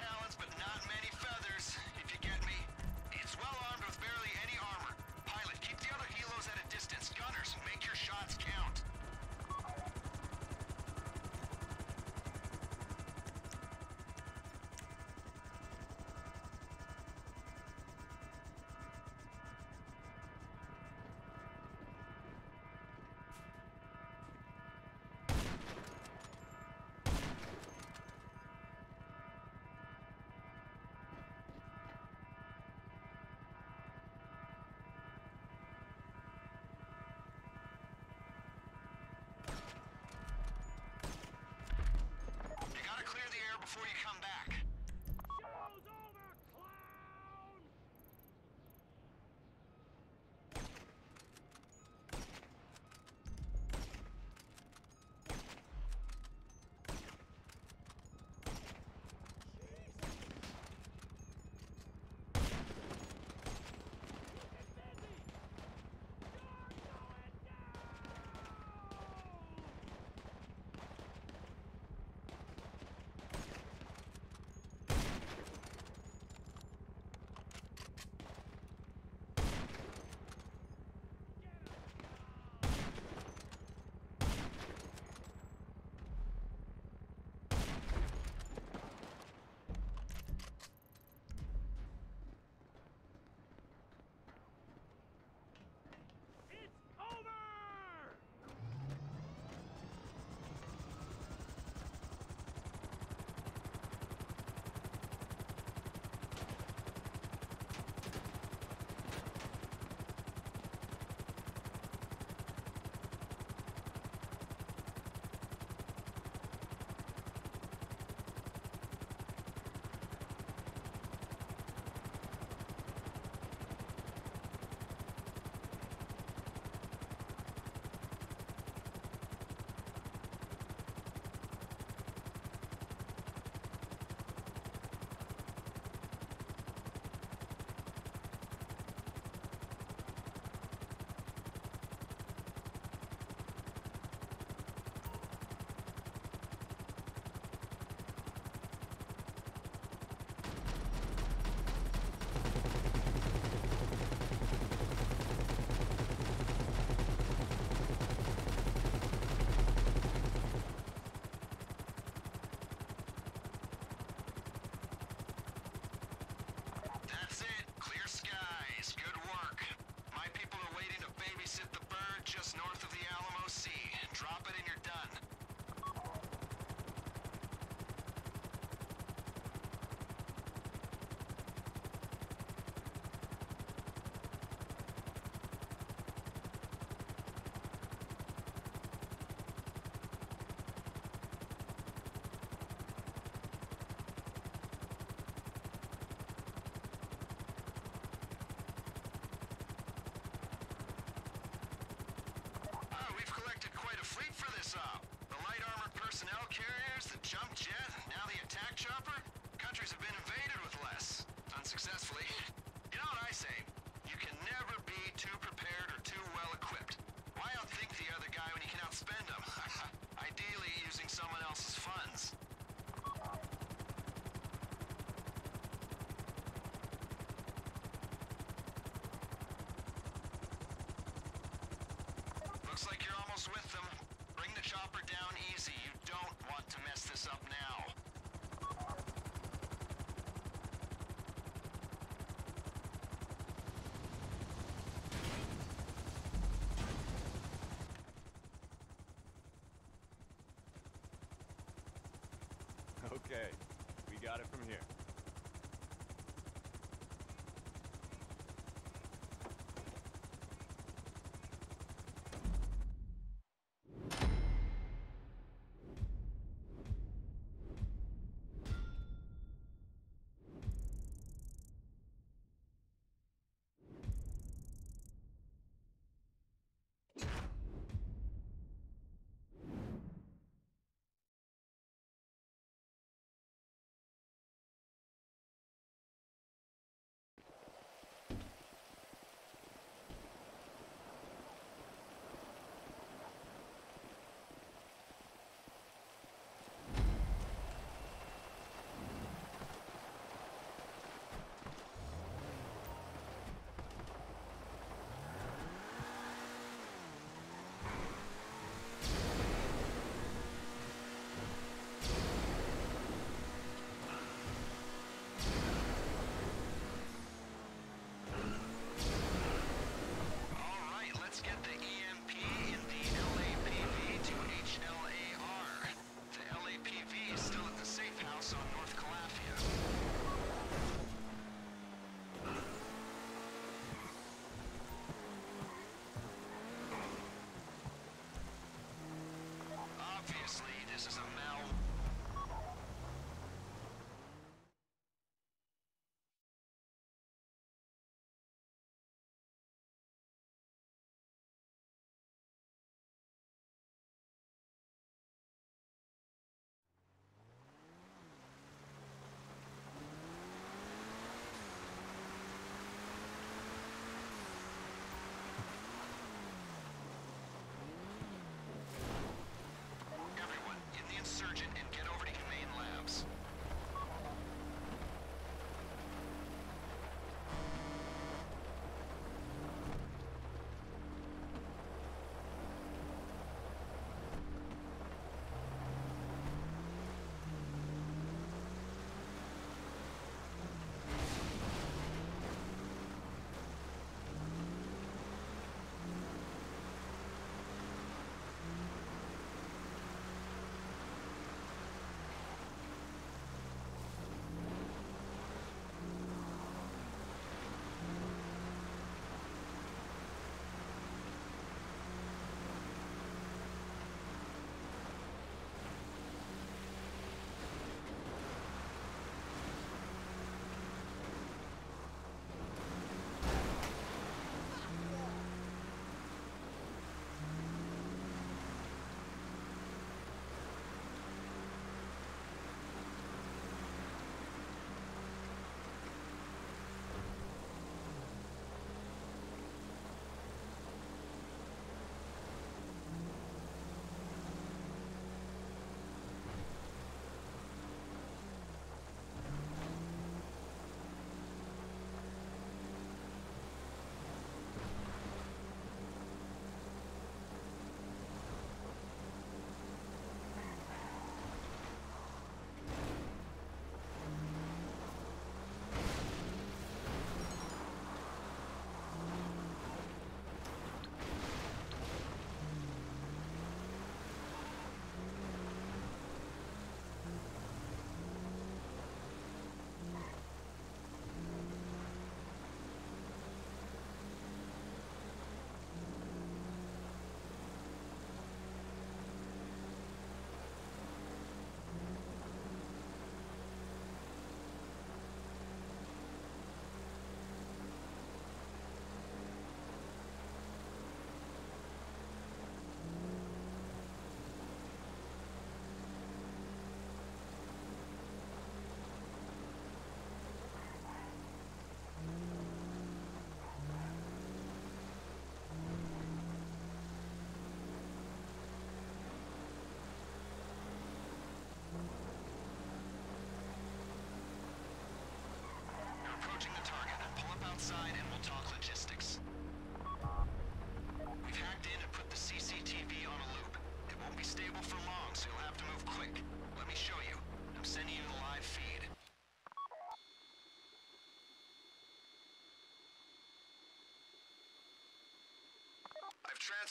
Okay, we got it from here. Giant Surge.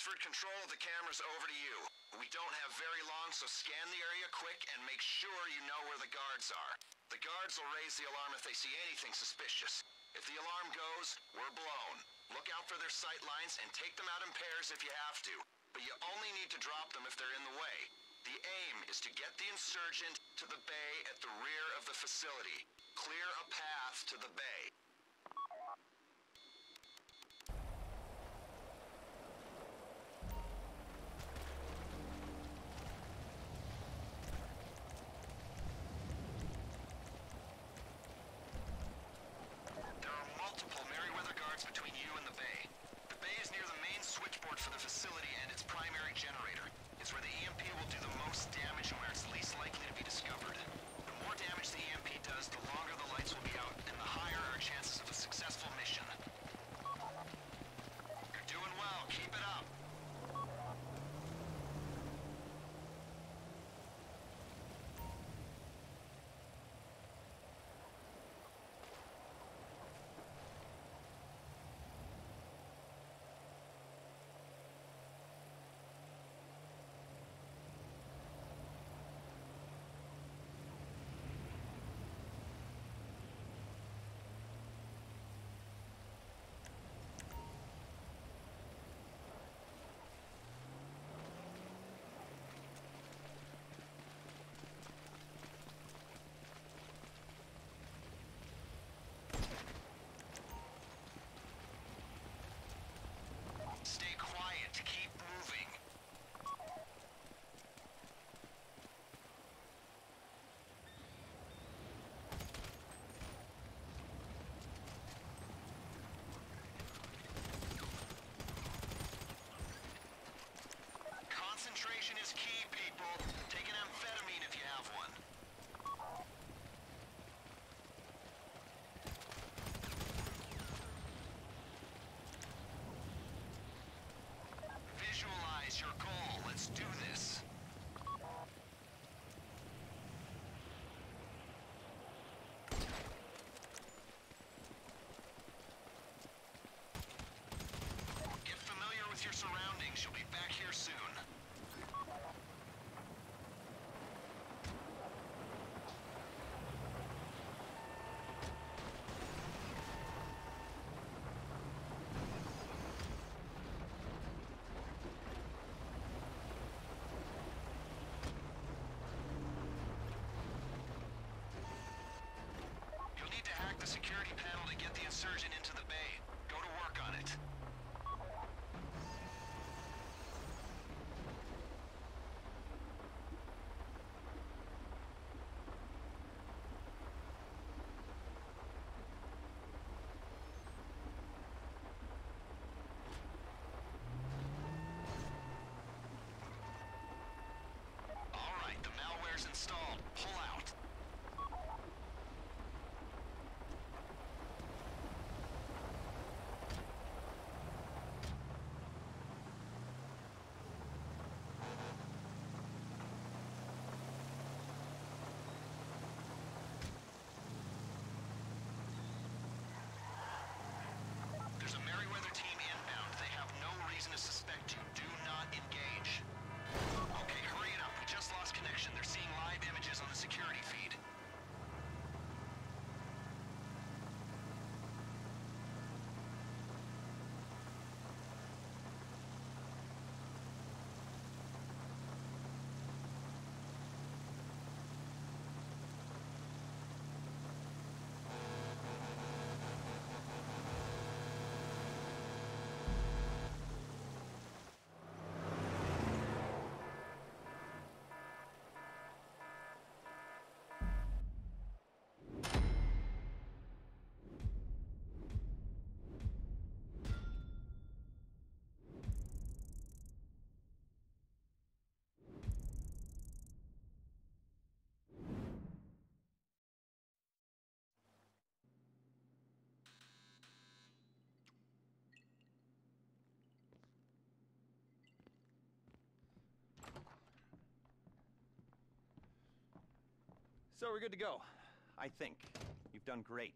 Transferred control of the cameras over to you. We don't have very long, so scan the area quick and make sure you know where the guards are. The guards will raise the alarm if they see anything suspicious. If the alarm goes, we're blown. Look out for their sight lines and take them out in pairs if you have to. But you only need to drop them if they're in the way. The aim is to get the insurgent to the bay at the rear of the facility. Clear a path to the bay. Concentration is key, people. Take an amphetamine if you have one. Visualize your goal. Let's do this. Get familiar with your surroundings. You'll be back here soon. You'll need to hack the security panel to get the insurgent into So we're good to go. I think. You've done great.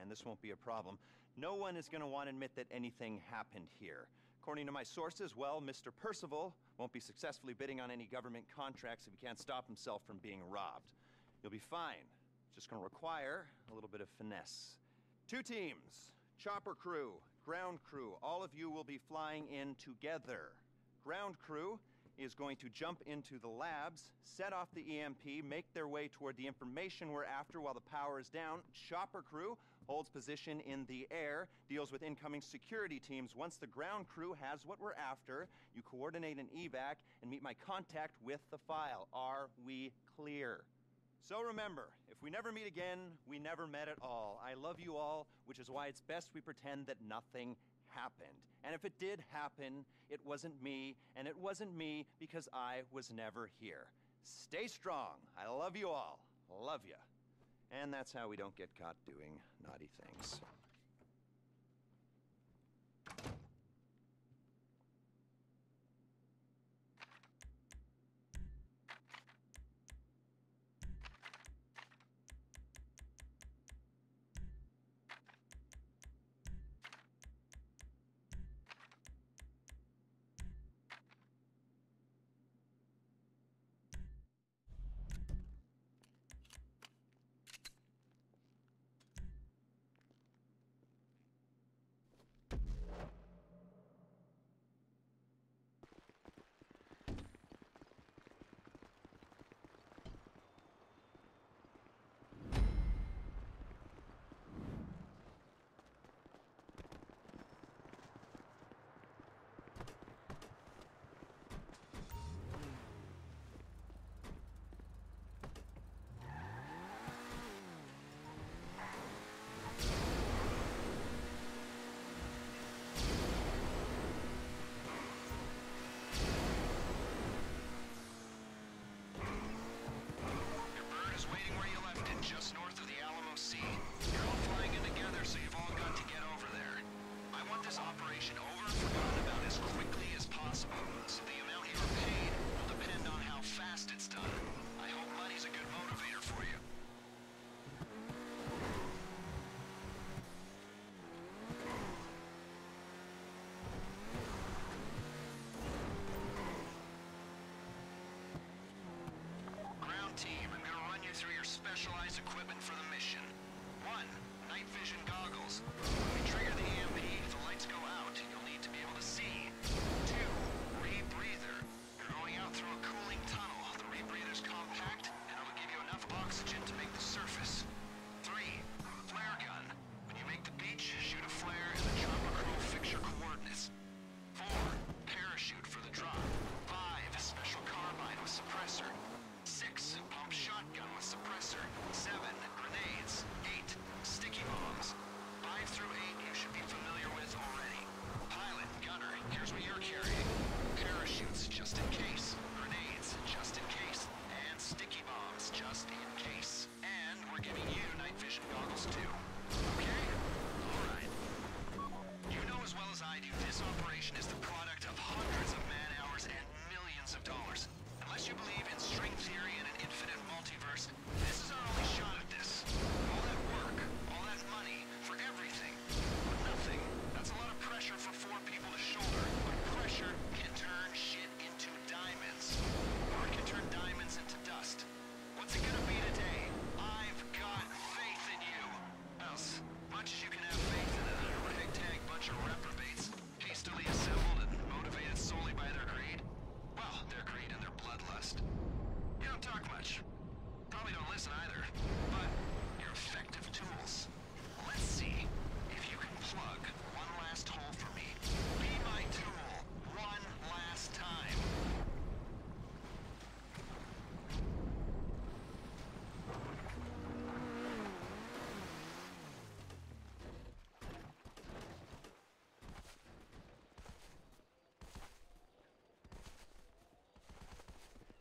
And this won't be a problem. No one is going to want to admit that anything happened here. According to my sources, well, Mr. Percival won't be successfully bidding on any government contracts if he can't stop himself from being robbed. You'll be fine. Just gonna require a little bit of finesse. Two teams chopper crew, ground crew. All of you will be flying in together. Ground crew is going to jump into the labs, set off the EMP, make their way toward the information we're after while the power is down. Chopper crew holds position in the air, deals with incoming security teams. Once the ground crew has what we're after, you coordinate an evac and meet my contact with the file. Are we clear? So remember, if we never meet again, we never met at all. I love you all, which is why it's best we pretend that nothing happened. And if it did happen, it wasn't me, and it wasn't me because I was never here. Stay strong. I love you all. Love you. And that's how we don't get caught doing naughty things. Specialized equipment for the mission. One, night vision goggles.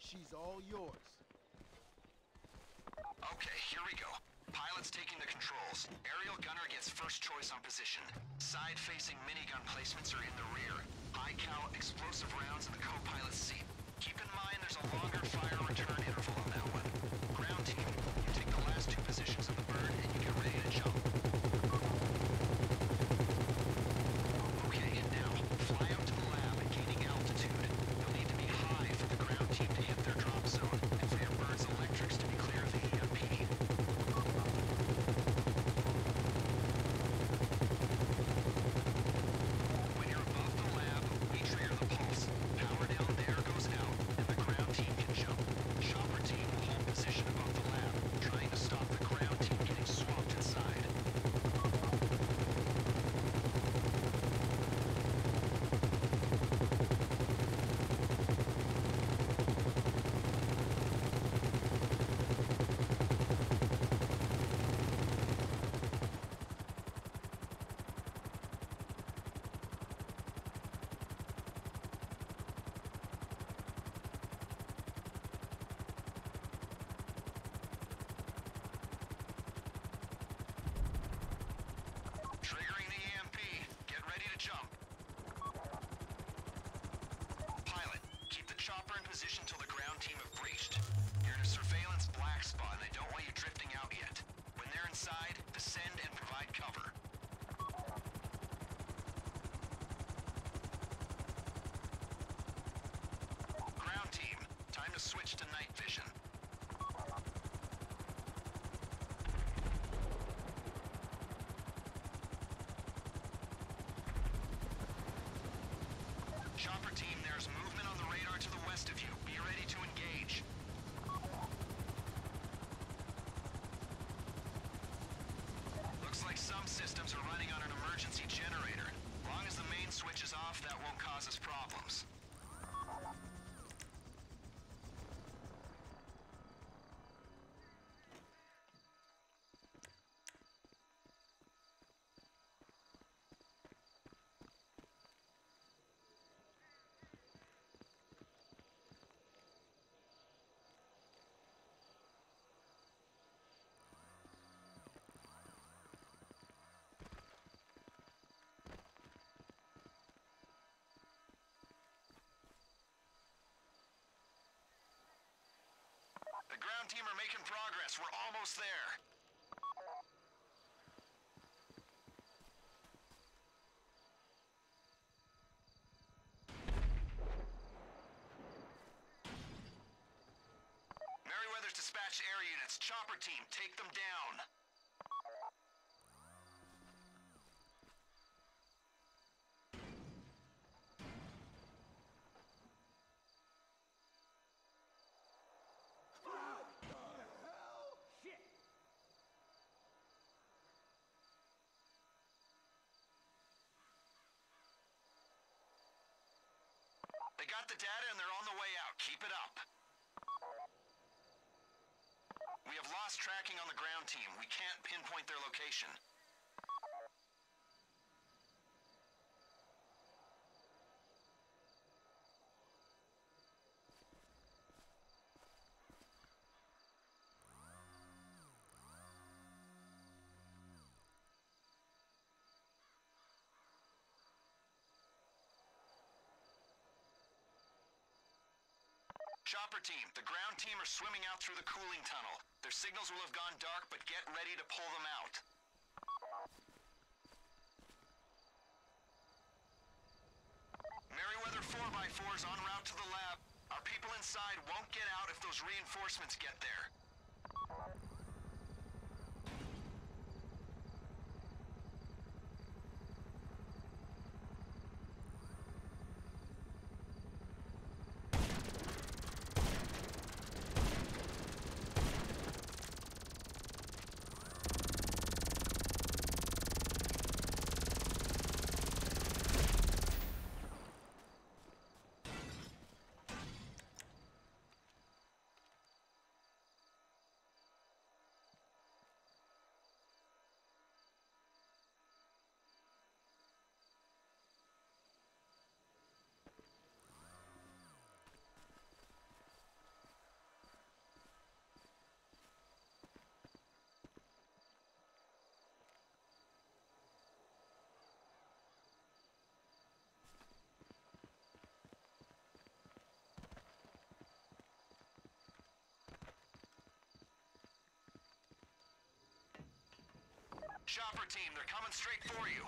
She's all yours. Okay, here we go. Pilot's taking the controls. Aerial gunner gets first choice on position. Side-facing minigun placements are in the rear. High-cal explosive rounds in the co-pilot's seat. Keep in mind there's a longer fire return interval on that one. Chopper team, there's movement on the radar to the west of you. Be ready to engage. Looks like some systems are running on an emergency generator. Long as the main switch is off, that won't ground team are making progress. We're almost there. Merryweather's dispatched air units. Chopper team, take them down. Tracking on the ground team. We can't pinpoint their location. Chopper team, the ground team are swimming out through the cooling tunnel. Their signals will have gone dark, but get ready to pull them out. Merryweather 4x4 is en route to the lab. Our people inside won't get out if those reinforcements get there. Chopper team, they're coming straight for you.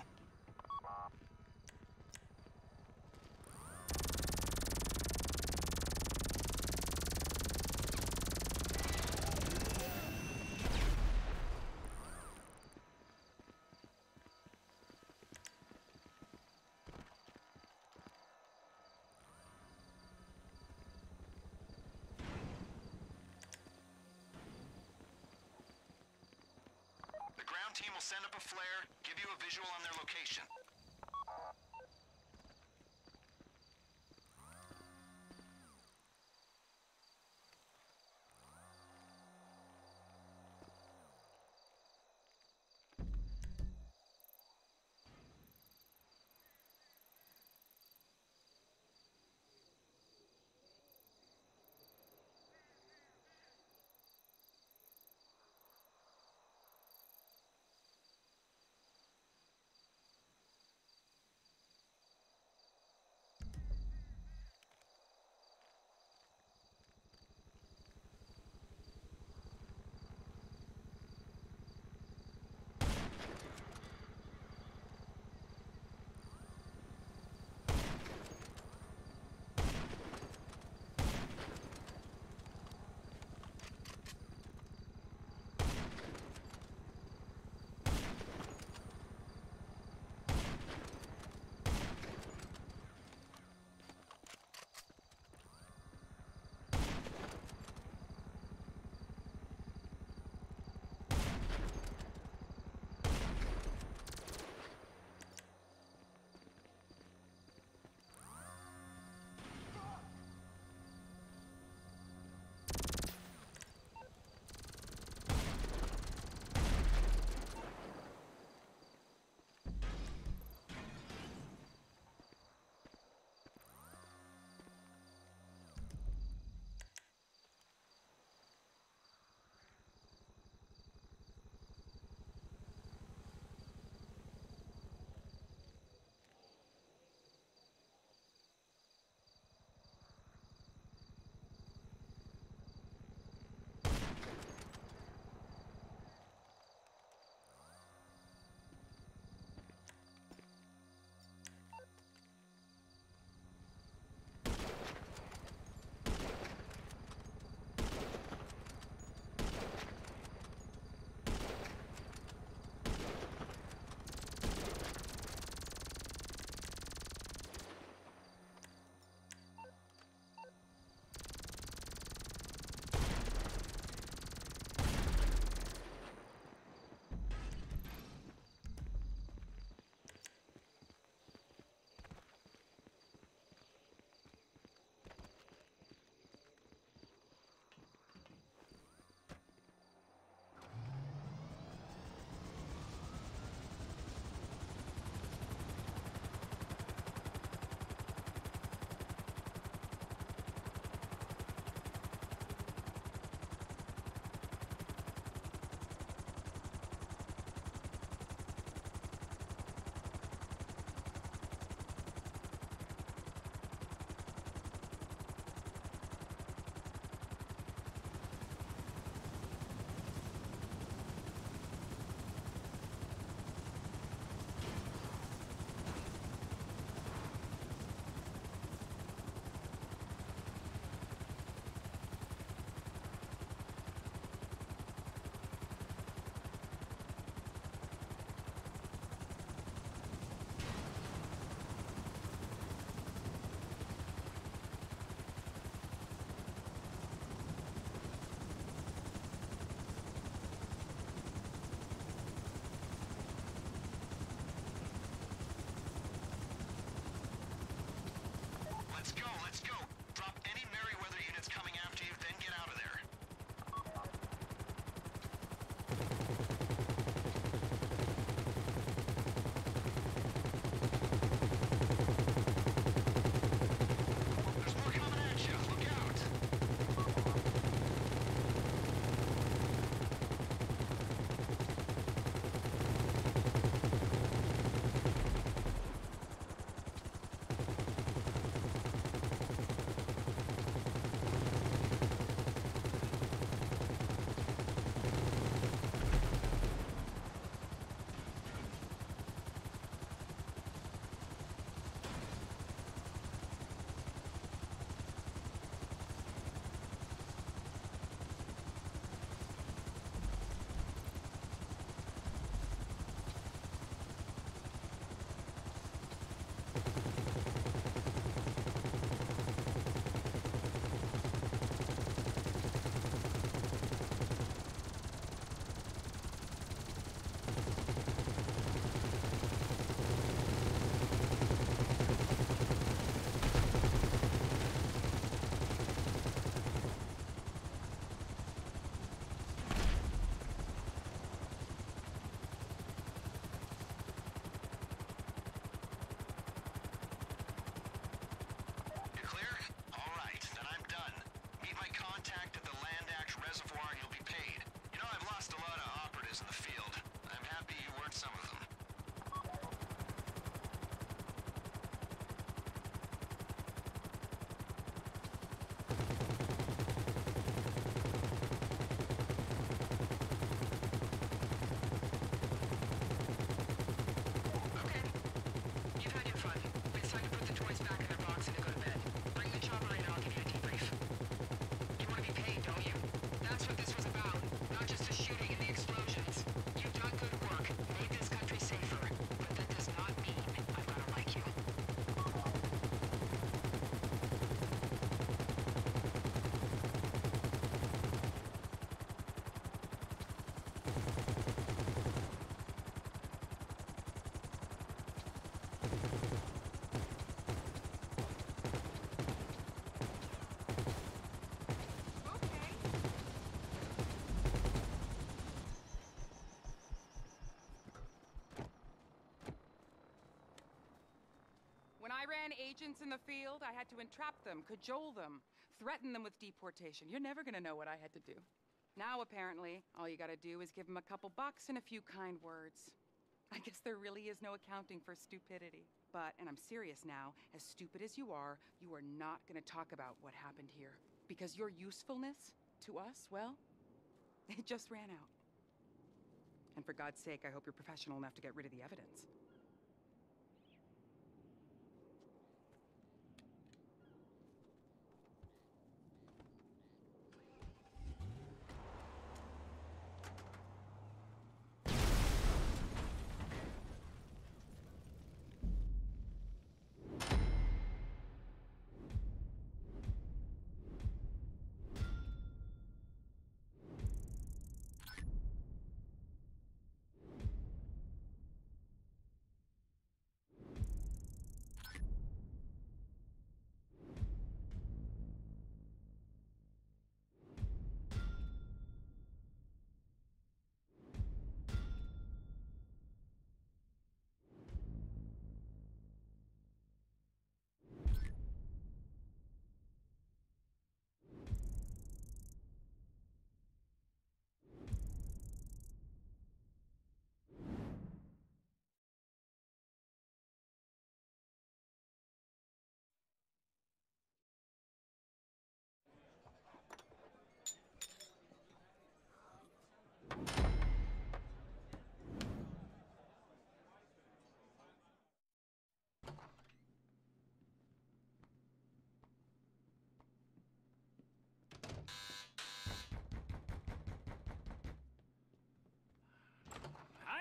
Let's go, Agents in the field, I had to entrap them, cajole them, threaten them with deportation. You're never gonna know what I had to do. Now, apparently, all you gotta do is give them a couple bucks and a few kind words. I guess there really is no accounting for stupidity. But, and I'm serious now, as stupid as you are, you are not gonna talk about what happened here. Because your usefulness to us, well, it just ran out. And for God's sake, I hope you're professional enough to get rid of the evidence.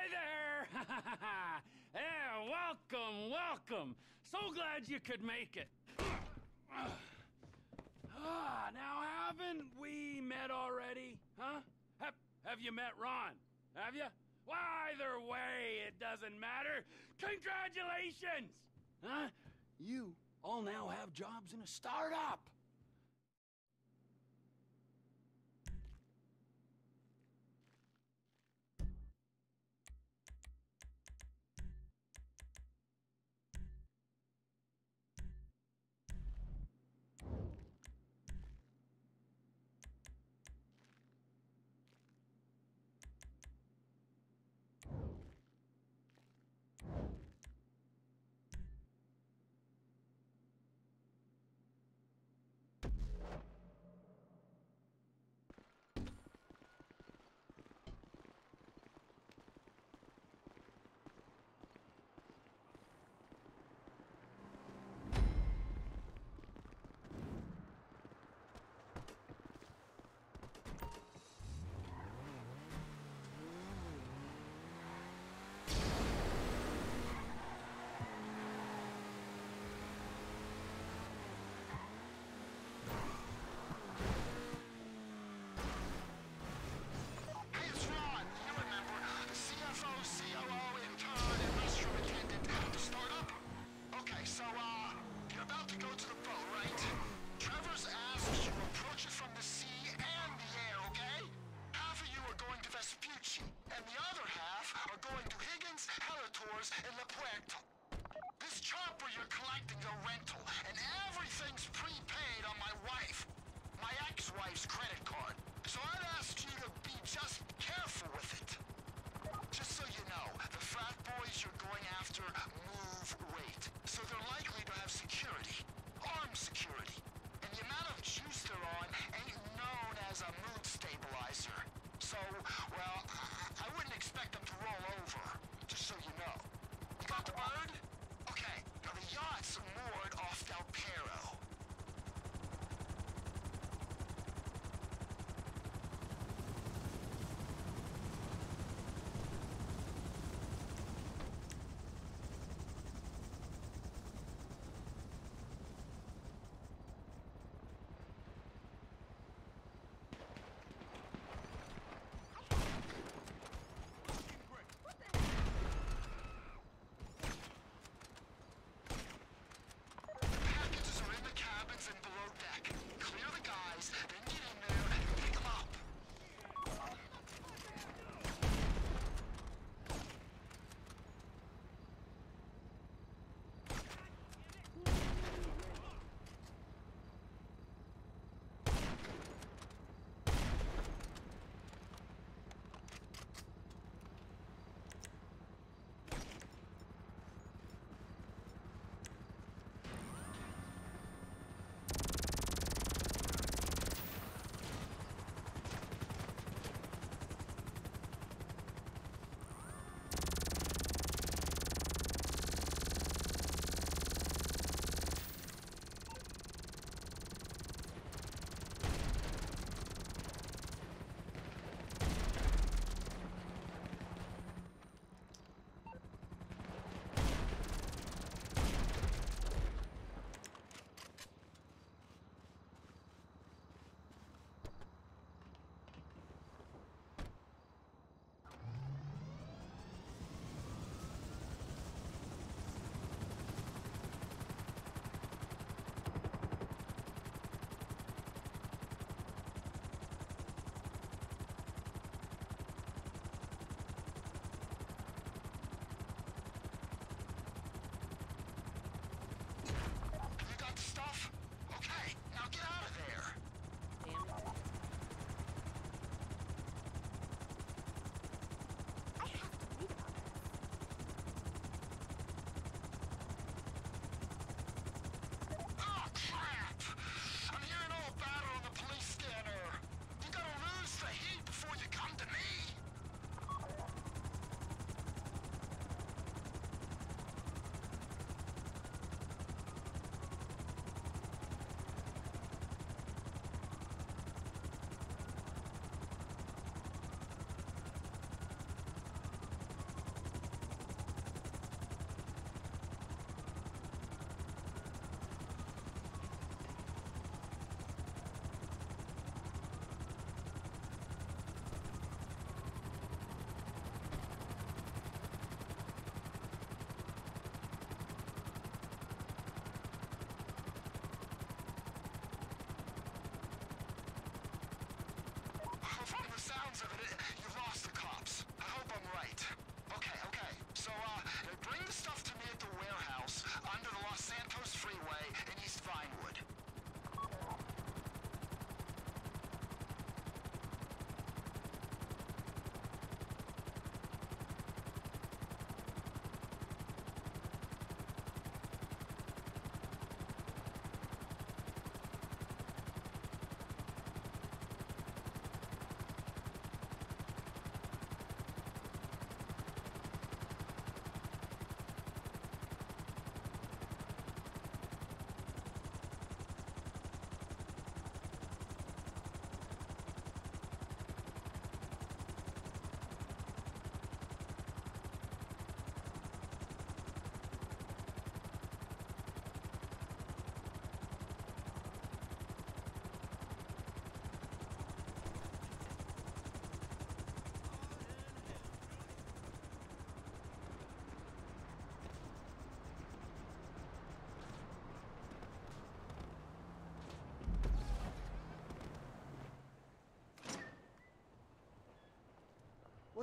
There! yeah, welcome, welcome. So glad you could make it. ah, now haven't we met already? Huh? Have, have you met Ron? Have you? Well, either way, it doesn't matter. Congratulations! Huh? You all now have jobs in a startup.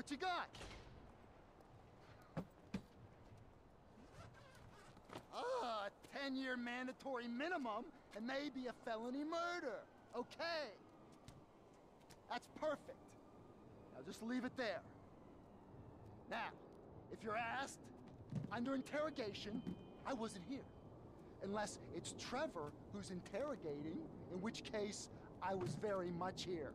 What you got? Ah, a 10-year mandatory minimum and maybe a felony murder. Okay. That's perfect. Now just leave it there. Now, if you're asked, under interrogation, I wasn't here. Unless it's Trevor who's interrogating, in which case I was very much here.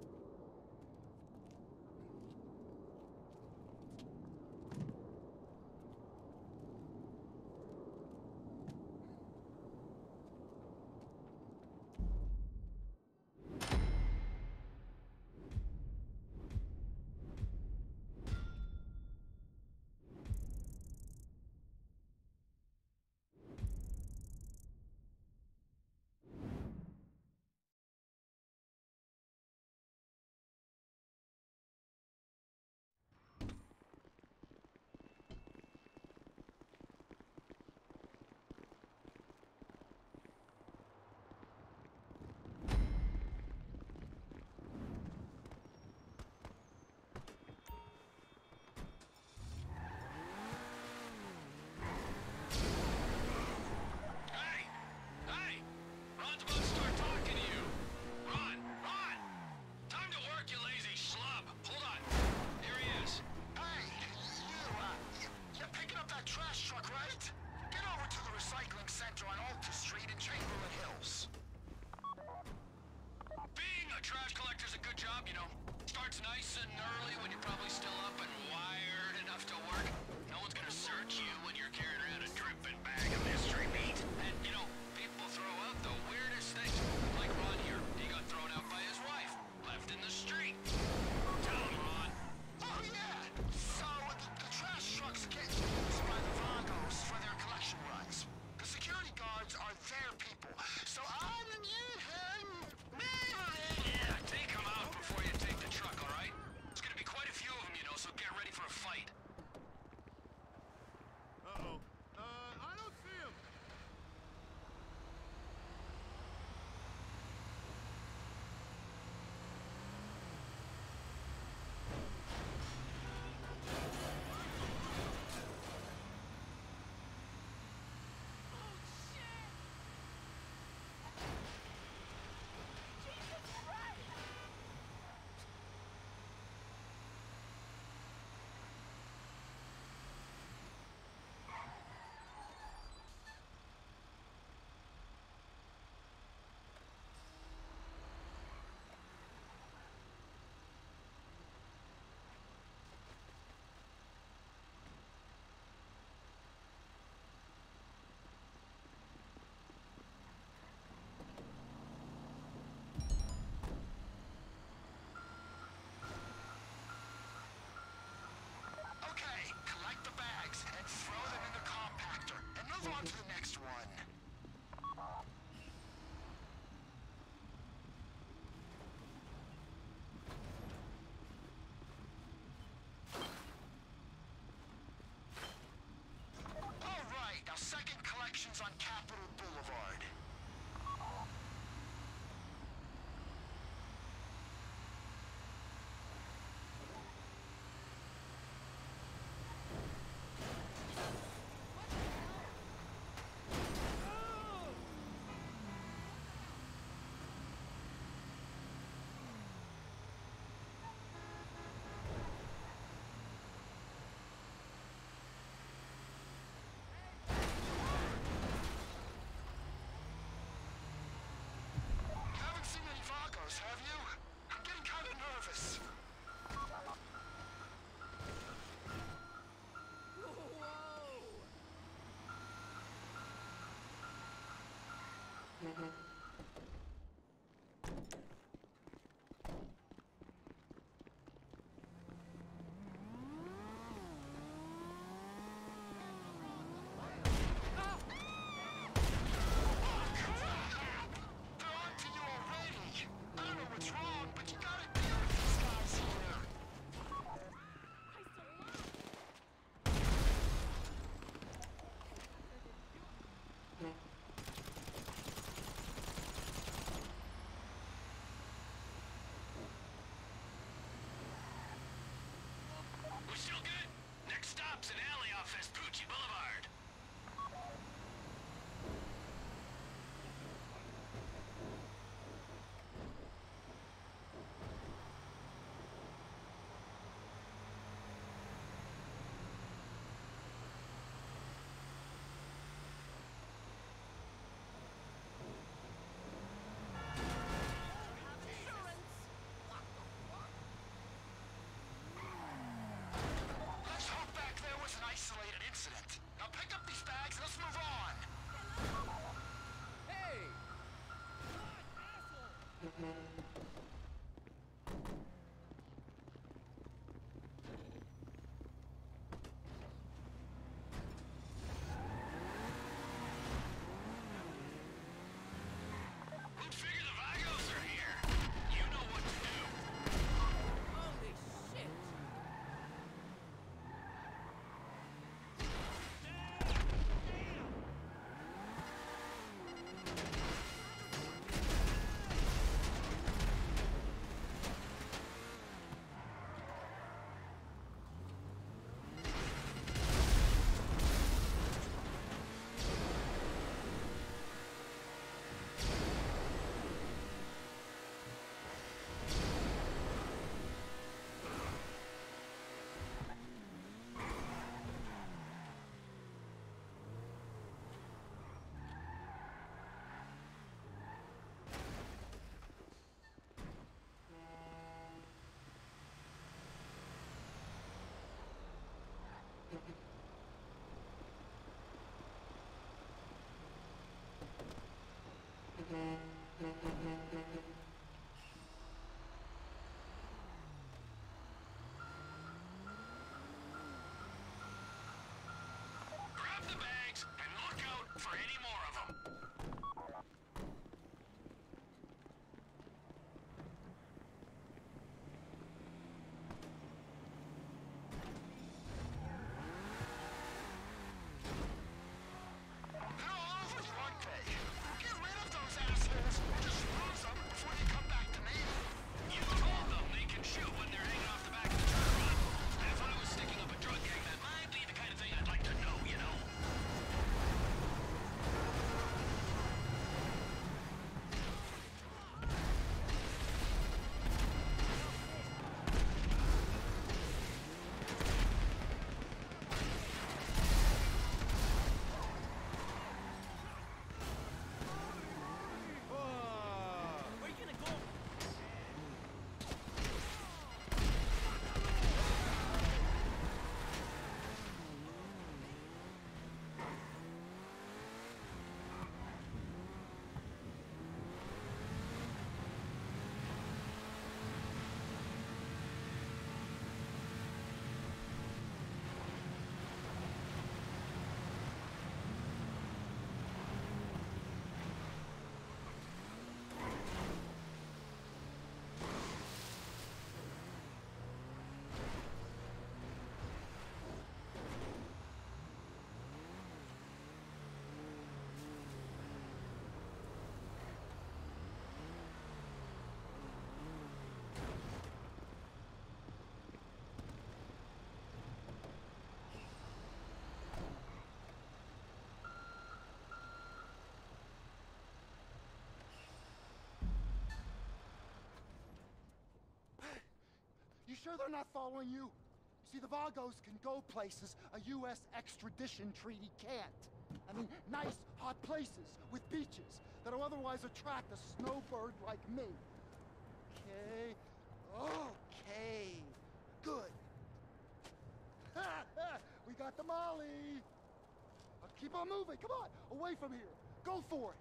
nice and have you? I'm getting kind of nervous. Who'd Sure they're not following you? See, the Vagos can go places a U.S. extradition treaty can't. I mean, nice, hot places with beaches that'll otherwise attract a snowbird like me. Okay. Okay. Good. we got the Molly. Keep on moving. Come on. Away from here. Go for it.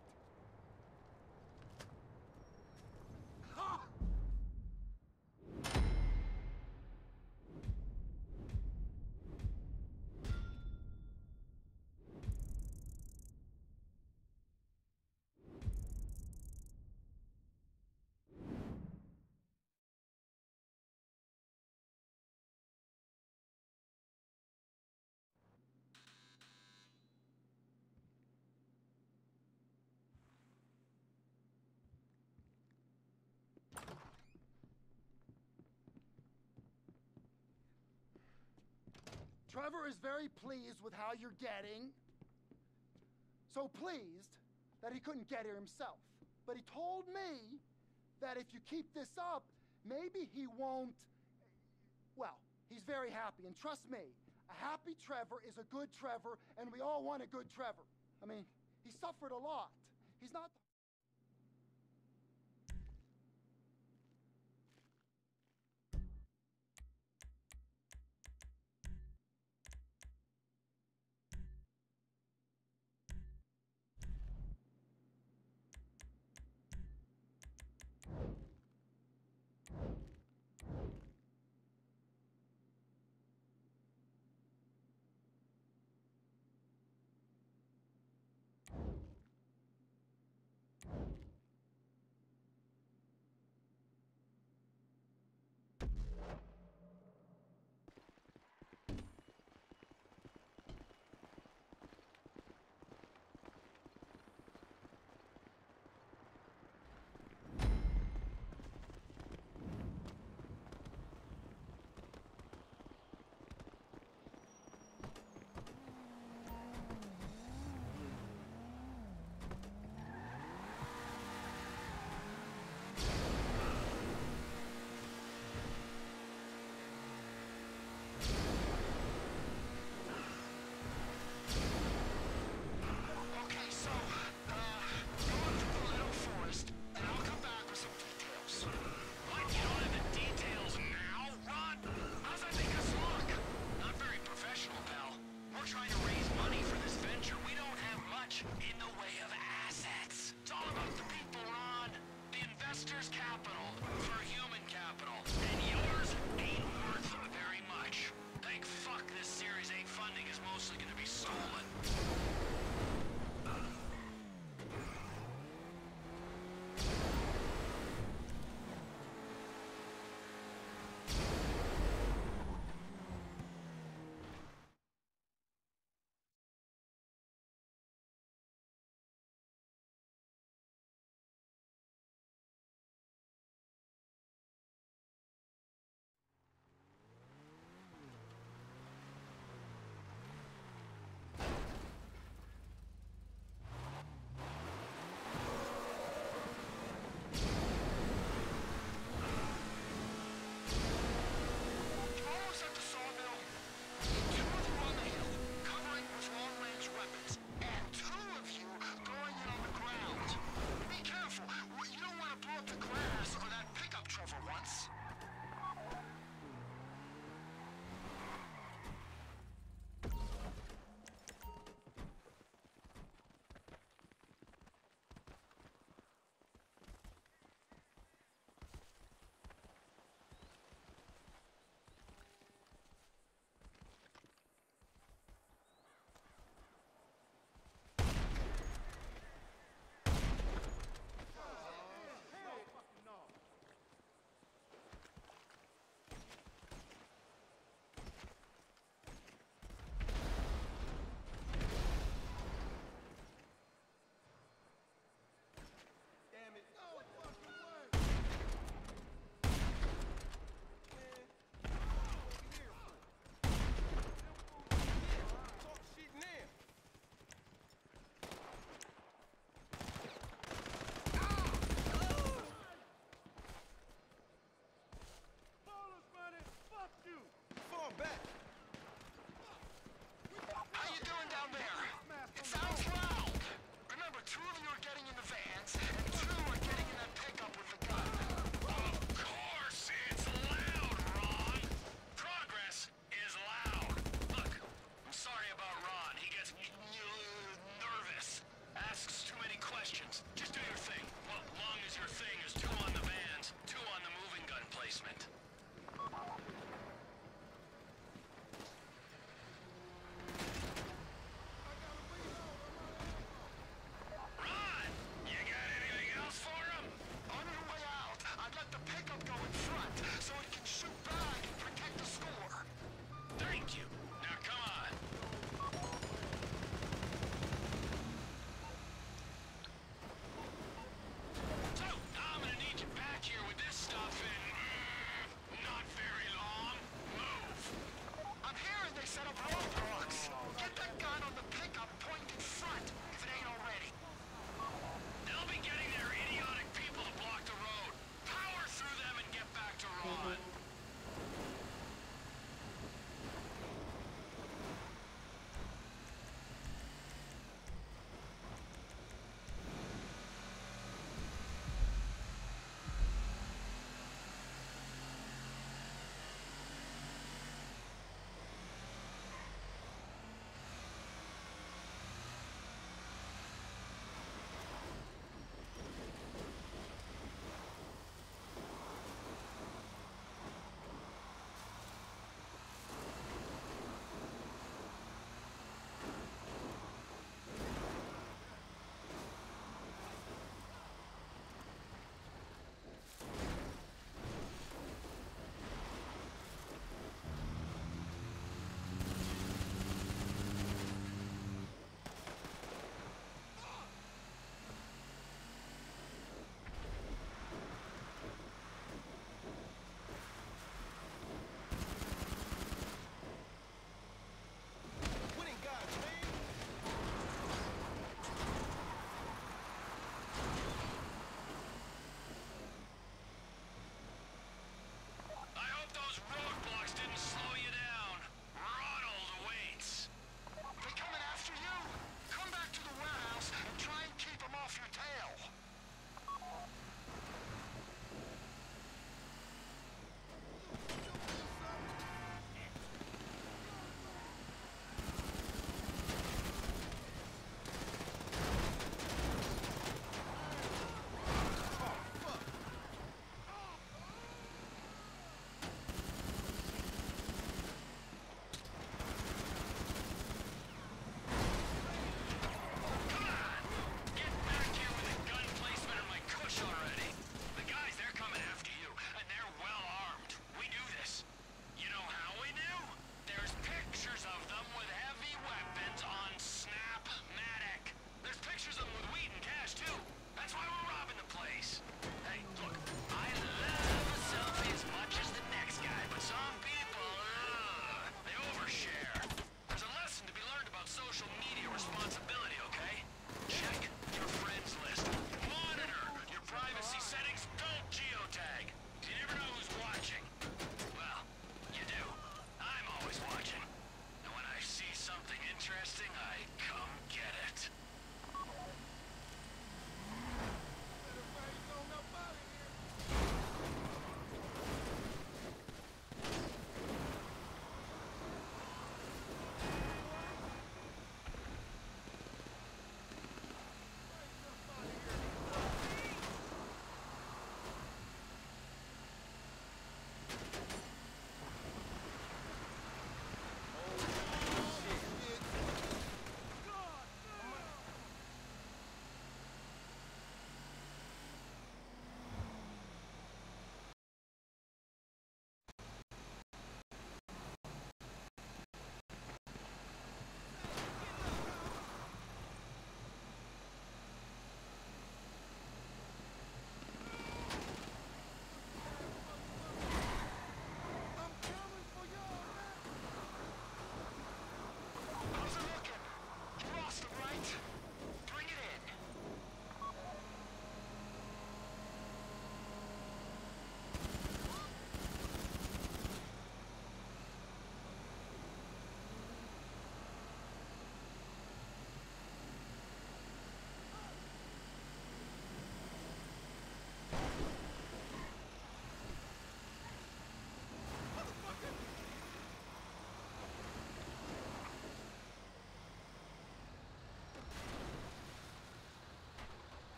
Trevor is very pleased with how you're getting. So pleased that he couldn't get here himself. But he told me that if you keep this up, maybe he won't. Well, he's very happy. And trust me, a happy Trevor is a good Trevor, and we all want a good Trevor. I mean, he suffered a lot. He's not.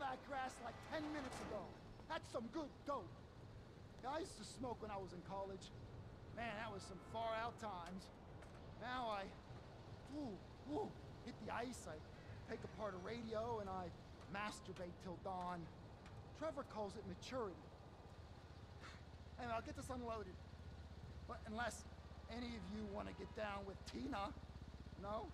Your grass like 10 minutes ago. That's some good dope. Yeah, I used to smoke when I was in college. Man, that was some far out times. Now I, ooh, ooh, hit the ice, I take apart a radio, and I masturbate till dawn. Trevor calls it maturity. Anyway, I'll get this unloaded. But unless any of you want to get down with Tina, no?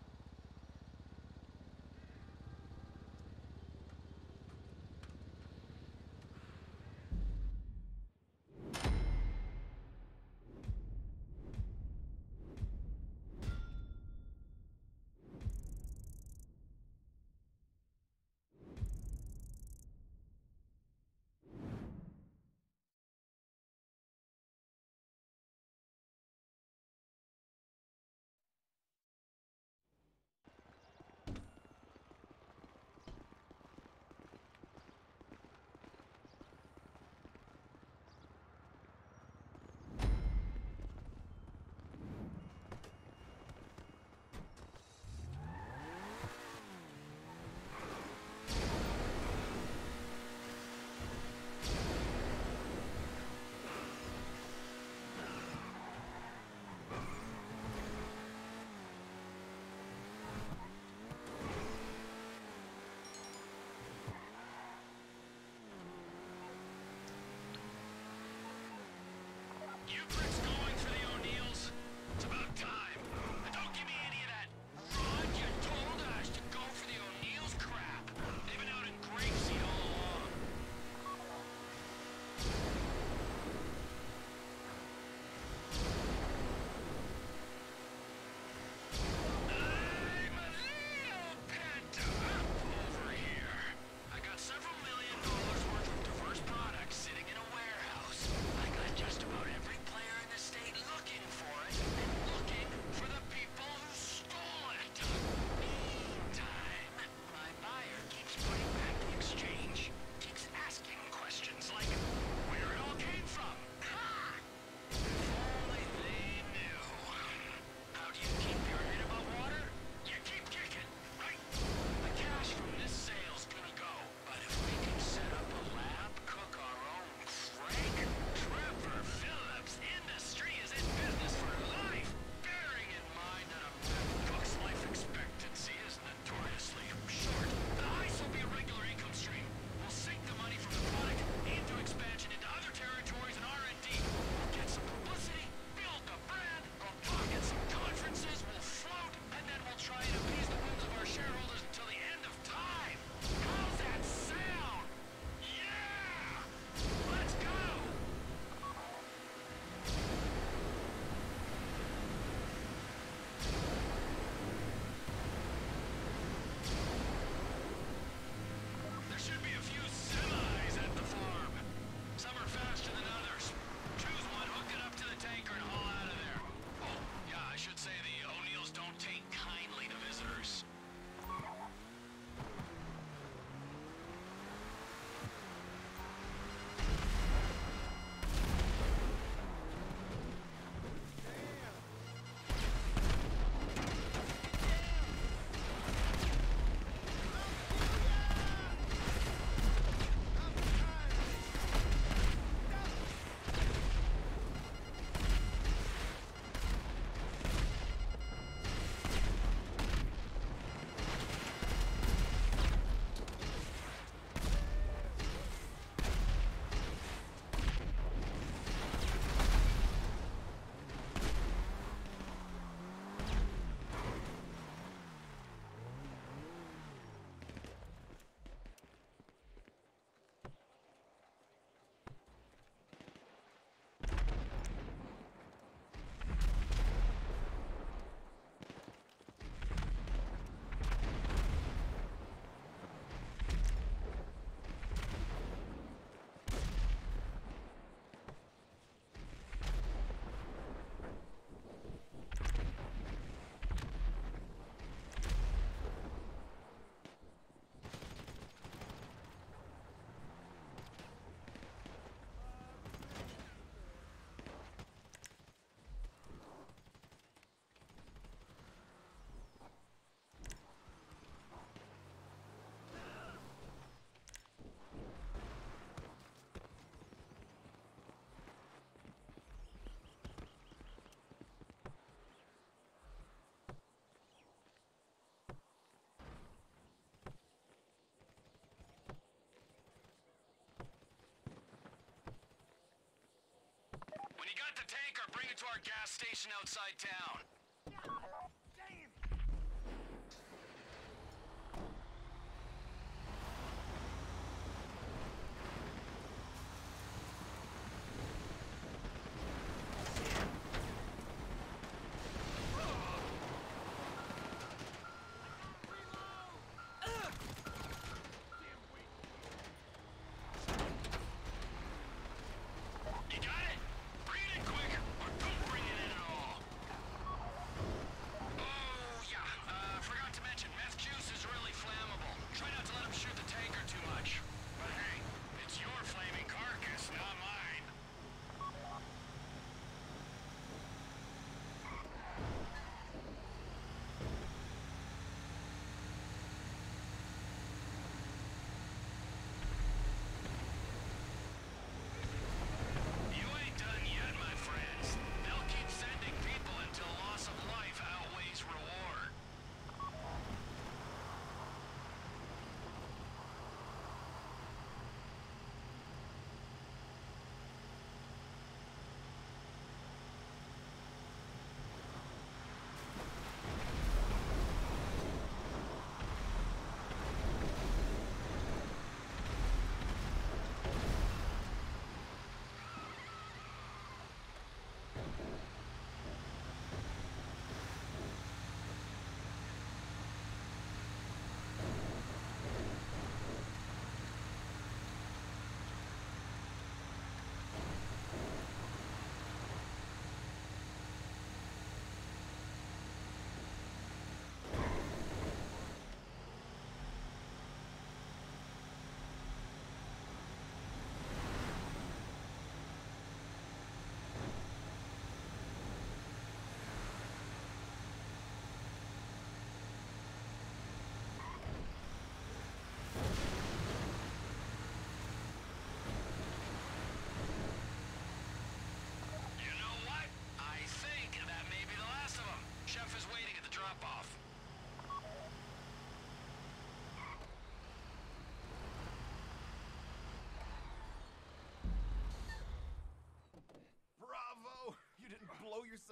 tank or bring it to our gas station outside town.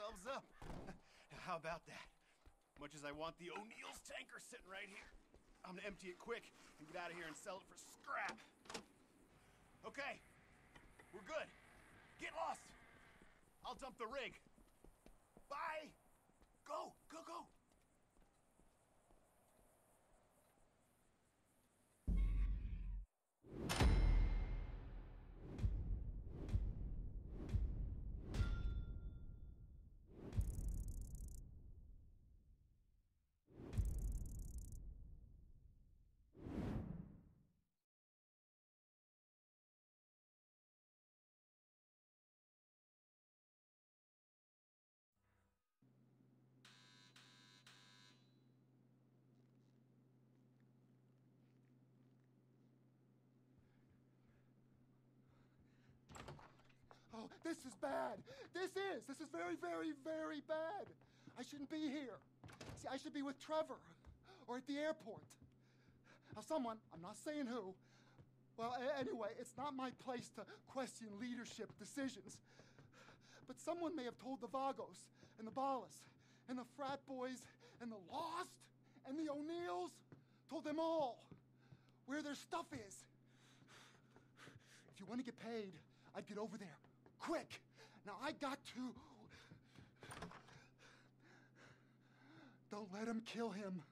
Blow yourselves up. How about that? Much as I want the O'Neill's tanker sitting right here, I'm gonna empty it quick and get out of here and sell it for scrap. Okay, we're good. Get lost. I'll dump the rig. Oh, this is bad. This is. This is very, very, very bad. I shouldn't be here. See, I should be with Trevor or at the airport. Now, someone, I'm not saying who, well, anyway, it's not my place to question leadership decisions. But someone may have told the Vagos and the Ballas and the frat boys and the Lost and the O'Neills, told them all where their stuff is. If you want to get paid, I'd get over there. Quick! Now I got to. Don't let him kill him.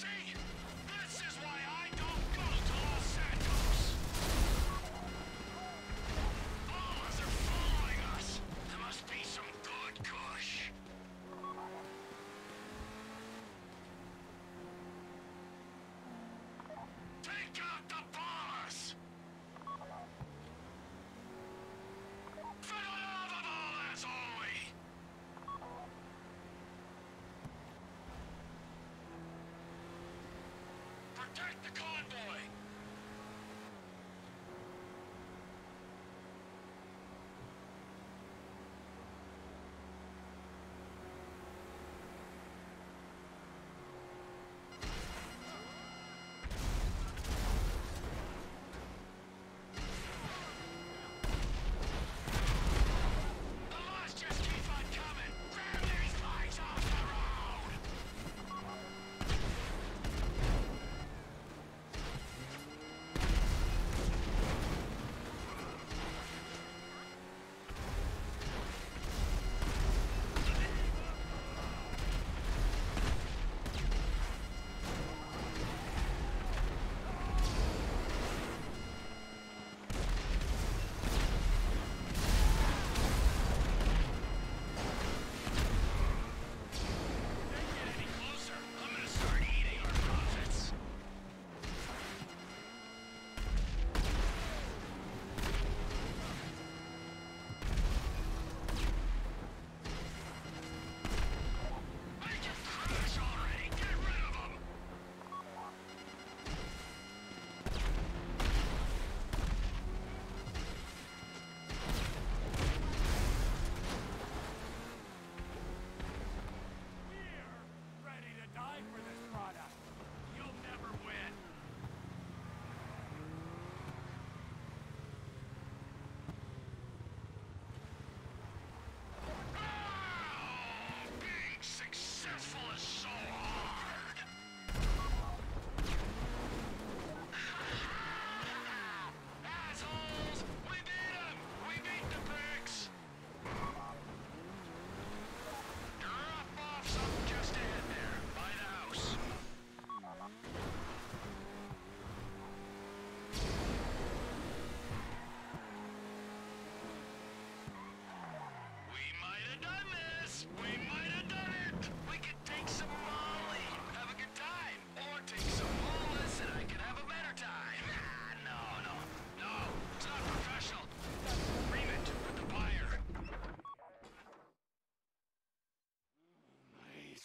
See? This is why I don't go to Los Santos! Bombers are following us! There must be some good kush! Take out the bombers! For the love of all that's holy! Protect the convoy!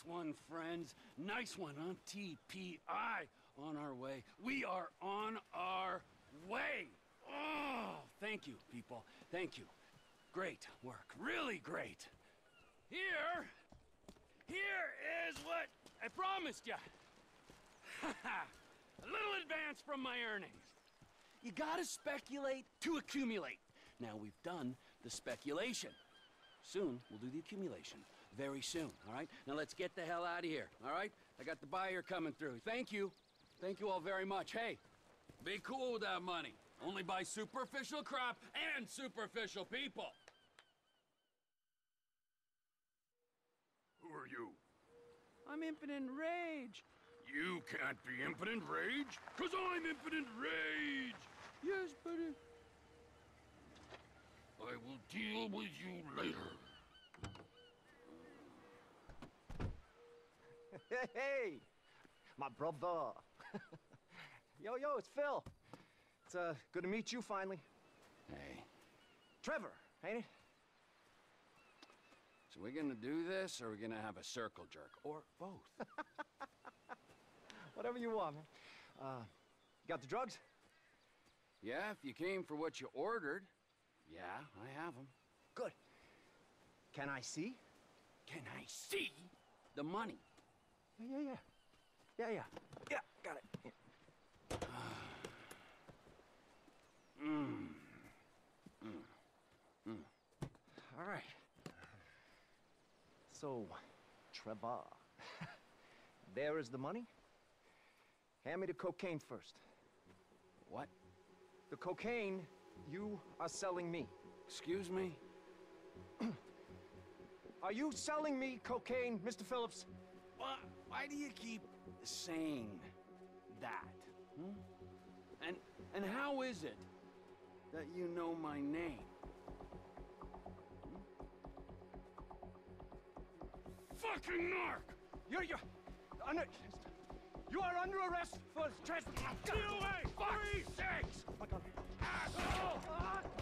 One, friends. Nice one on TPI. On our way. We are on our way. Oh, thank you, people. Thank you. Great work. Really great. Here, here is what I promised you. A little advance from my earnings. You gotta speculate to accumulate. Now we've done the speculation. Soon, we'll do the accumulation. Very soon, all right? Now let's get the hell out of here, all right? I got the buyer coming through. Thank you. Thank you all very much. Hey, be cool with that money. Only buy superficial crap and superficial people. Who are you? I'm impotent rage. You can't be impotent rage, cause I'm impotent rage! Yes, but it... I will deal with you later. Hey, my brother. yo, yo, it's Phil. It's uh, good to meet you finally. Hey. Trevor, ain't it? So we're gonna do this, or we're gonna have a circle jerk, or both? Whatever you want, man. Uh, got the drugs? Yeah, if you came for what you ordered. Yeah, I have them. Good. Can I see? Can I see the money? Yeah, yeah, yeah. Yeah, yeah. Yeah, got it. Yeah. Mmm. Mm. Mm. All right. So, Trevor, there is the money. Hand me the cocaine first. What? The cocaine you are selling me. Excuse me? are you selling me cocaine, Mr. Philips? Why, why do you keep saying that? Hmm? And and how is it that you know my name? Hmm? Fucking narc! You're you're under you are under arrest for trespass. Get away! Fuck's sakes! Oh my God. Asshole! Fuck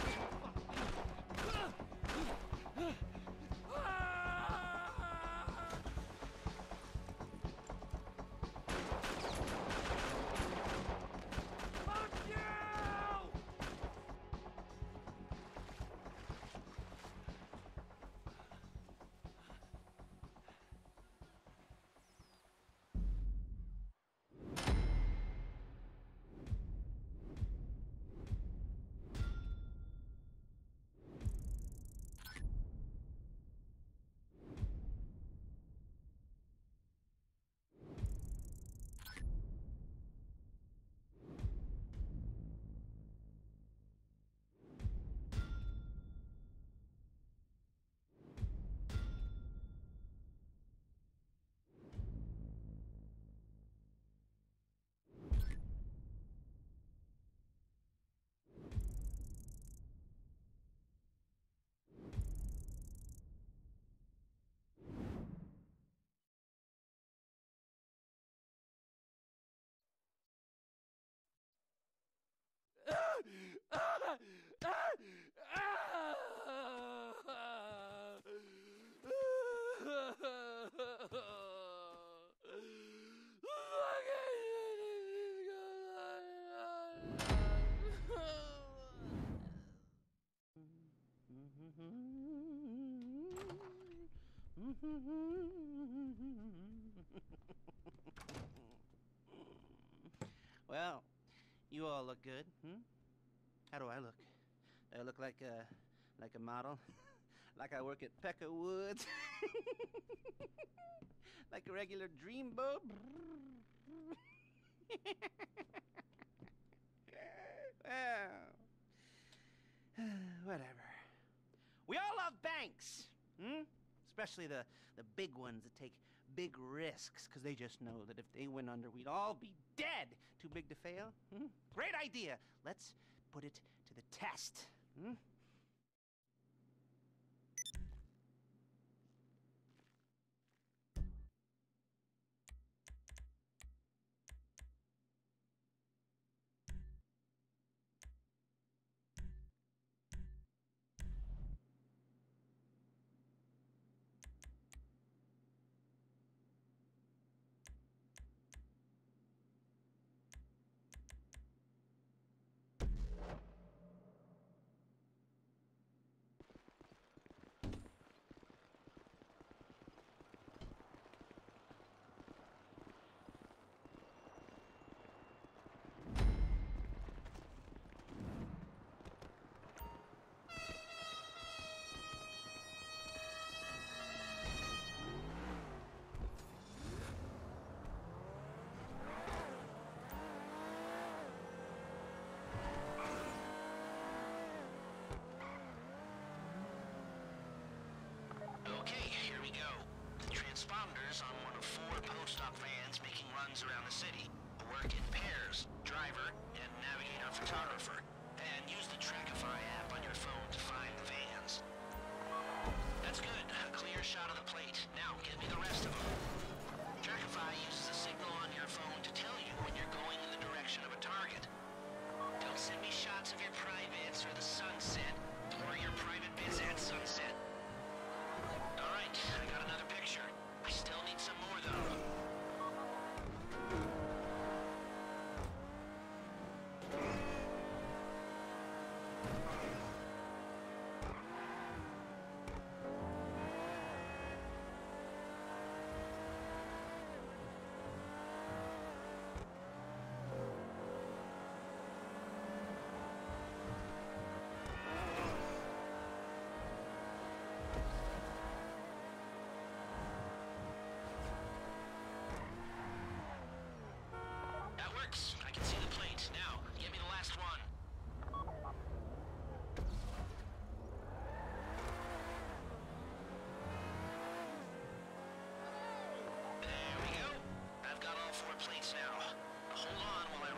Well, you all look good, hmm? How do I look? Do I look like a like a model? like I work at Pecker Woods? like a regular dreamboat? well, whatever. We all love banks, hmm? Especially the the big ones that take big risks, because they just know that if they went under, we'd all be dead. Too big to fail? Hmm? Great idea. Let's put it to the test. Hmm? Saunders on one of four Post OP vans making runs around the city. Work in pairs, driver and navigator photographer. And use the Trackify app on your phone to find the vans. That's good. A clear shot now. Hold on while I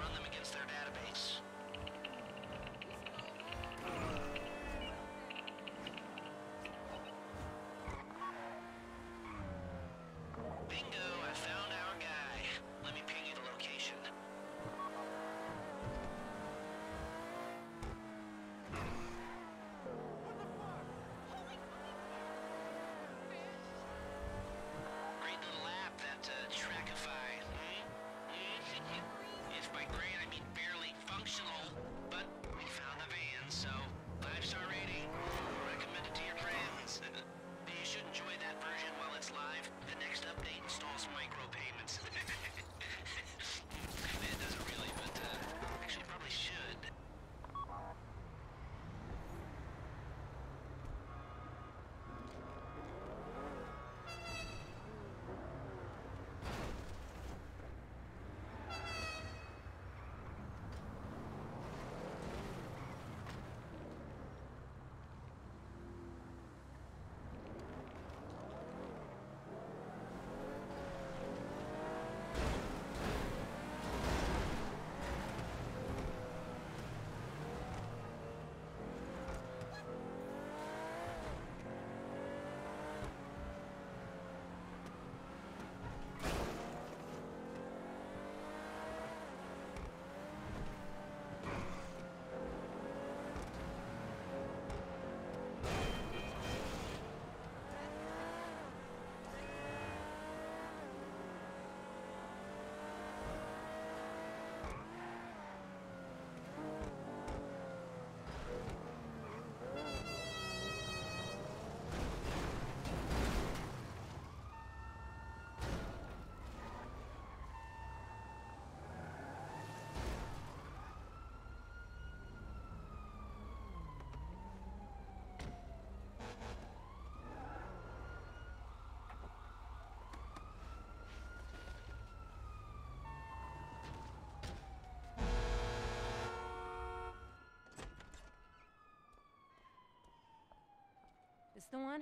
the one?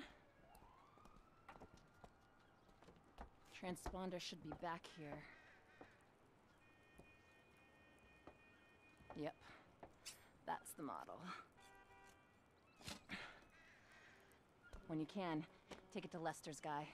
Transponder should be back here. Yep. That's the model. When you can, take it to Lester's guy.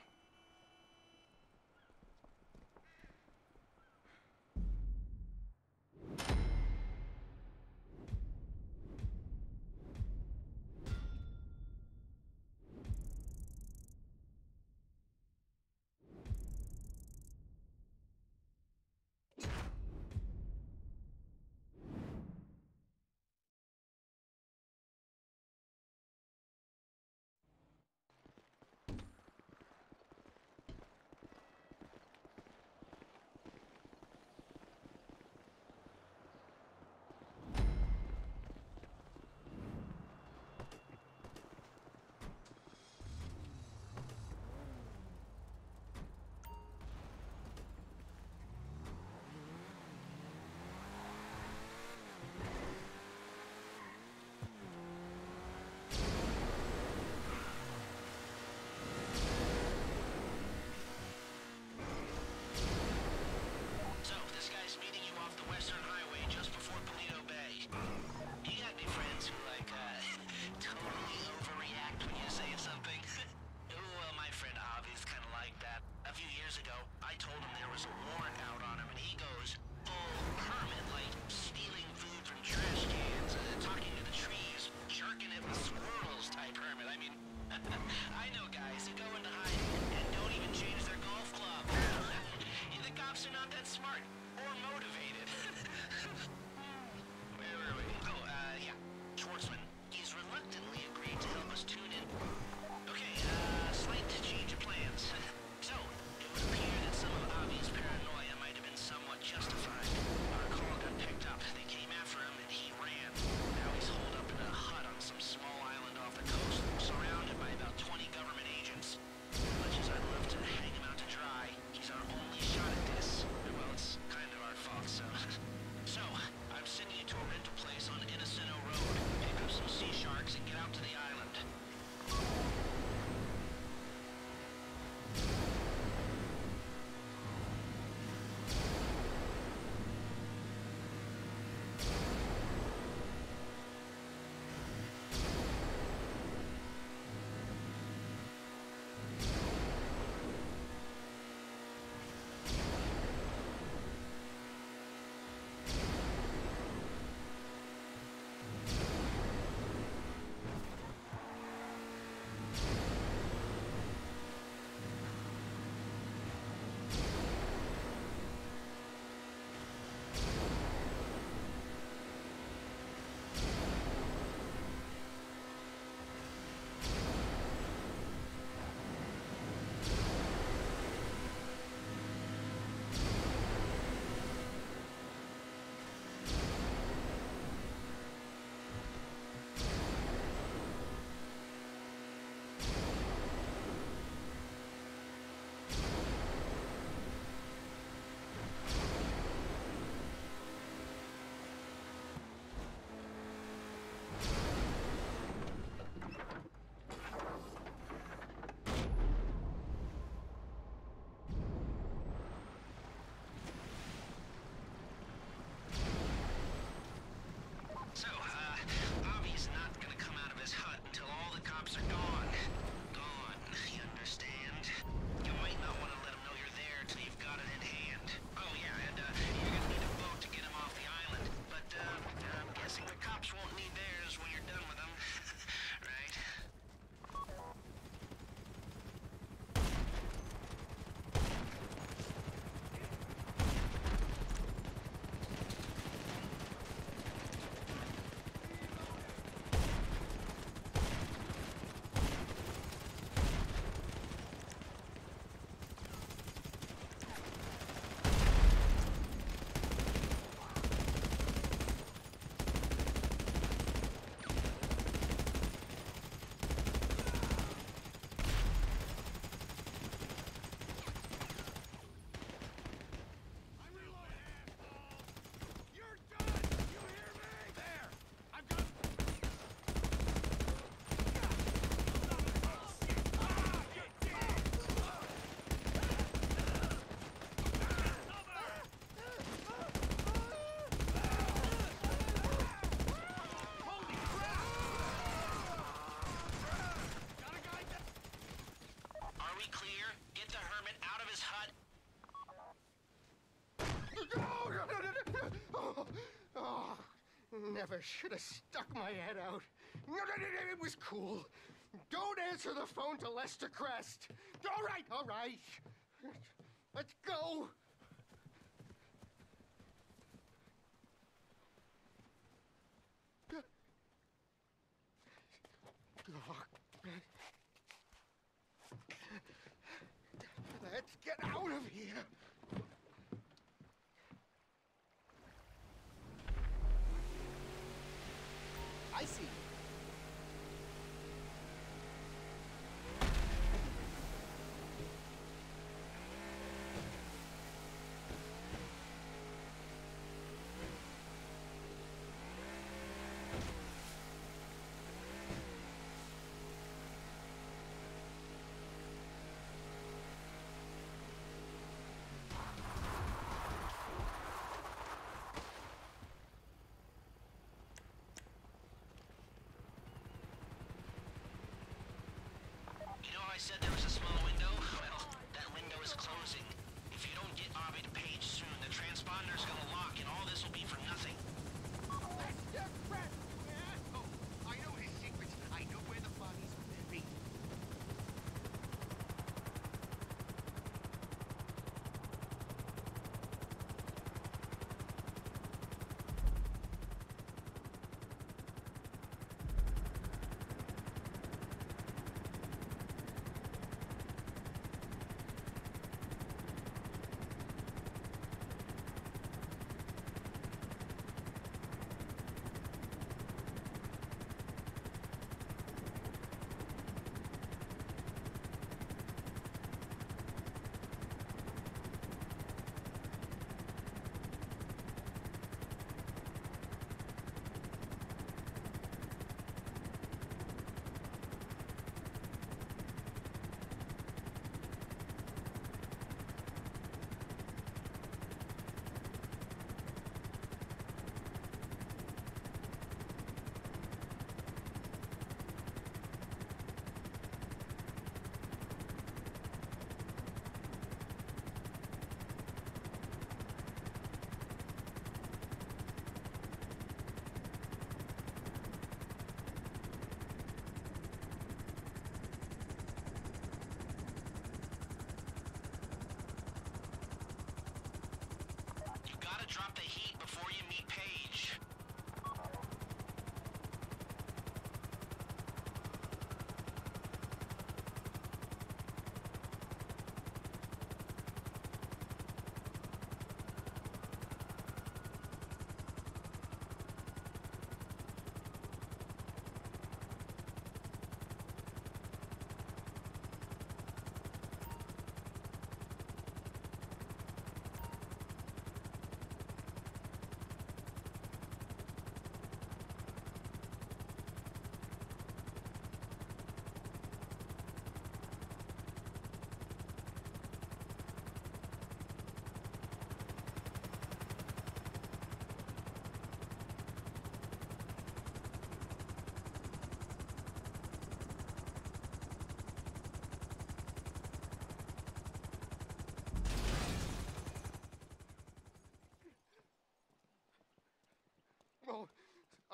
Mm-hmm. Never should have stuck my head out. No, no, no, no, it was cool. Don't answer the phone to Lester Crest. All right, all right. Let's go. Let's get out of here. said there was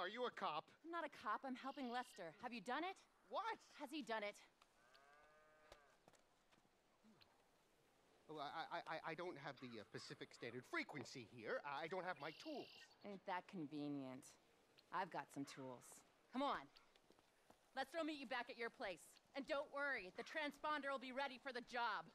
Are you a cop? I'm not a cop. I'm helping Lester. Have you done it? What? Has he done it? Oh, I, I, I don't have the uh, Pacific Standard Frequency here. I don't have my tools. Ain't that convenient. I've got some tools. Come on. Lester will meet you back at your place. And don't worry, the transponder will be ready for the job.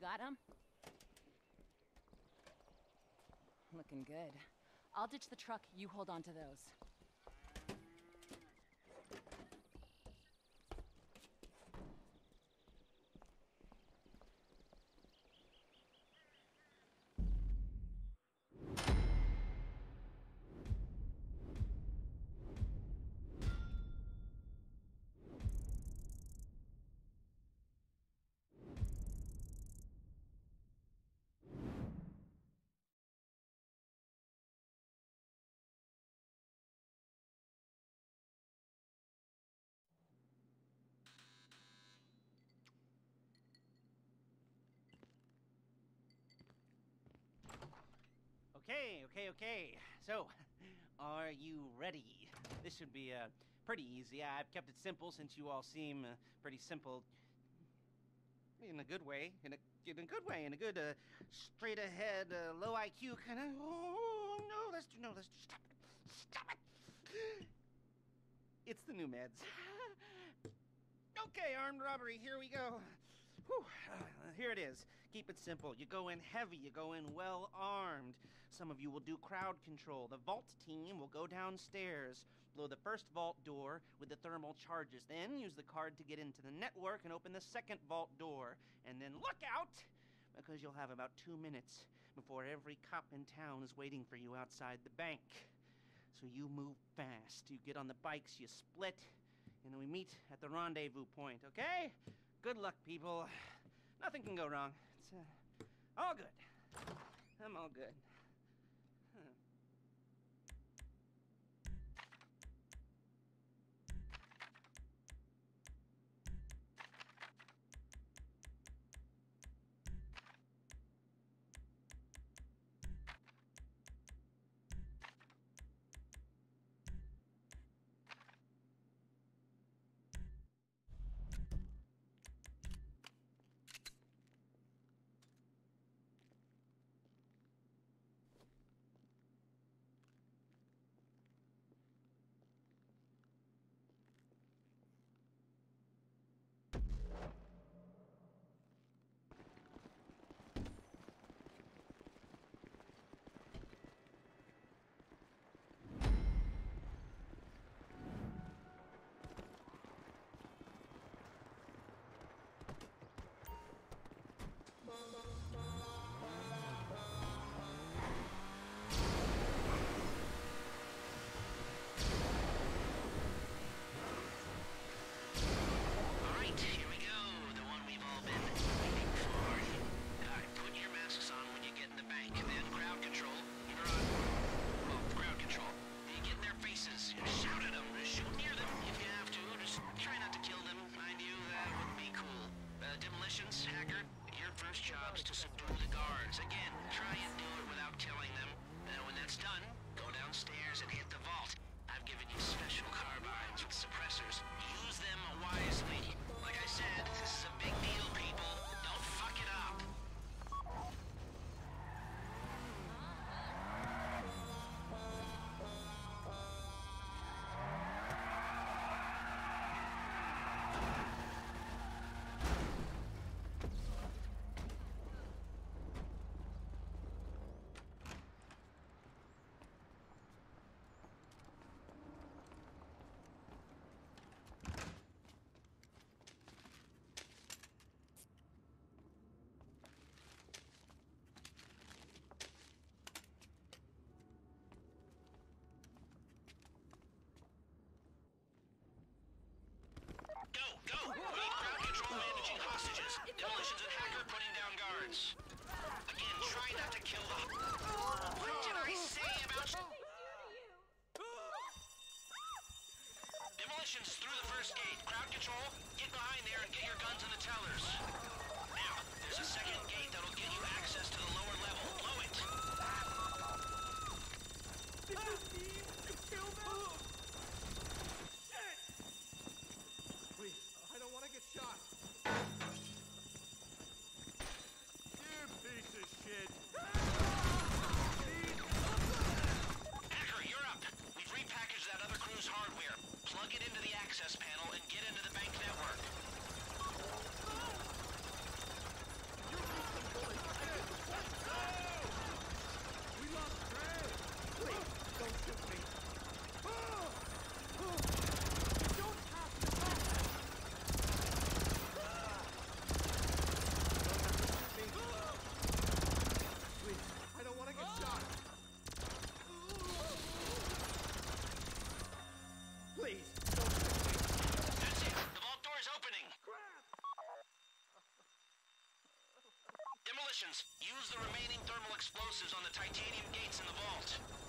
You got him? Looking good. I'll ditch the truck, you hold on to those. This should be uh, pretty easy. I've kept it simple since you all seem uh, pretty simple in a good way. In a in a good way. In a good uh, straight ahead, uh, low IQ kind of. Oh no! Let's do no. Let's do, stop it. Stop it. It's the new meds. okay, armed robbery. Here we go. Whew. Uh, here it is. Keep it simple. You go in heavy, you go in well armed. Some of you will do crowd control. The vault team will go downstairs, blow the first vault door with the thermal charges, then use the card to get into the network and open the second vault door. And then look out! Because you'll have about two minutes before every cop in town is waiting for you outside the bank. So you move fast. You get on the bikes, you split, and then we meet at the rendezvous point, okay? Good luck, people. Nothing can go wrong. It's uh, all good. I'm all good. Go! We need crowd control managing hostages. Demolitions and hacker putting down guards. Again, try not to kill them. Use the remaining thermal explosives on the titanium gates in the vault.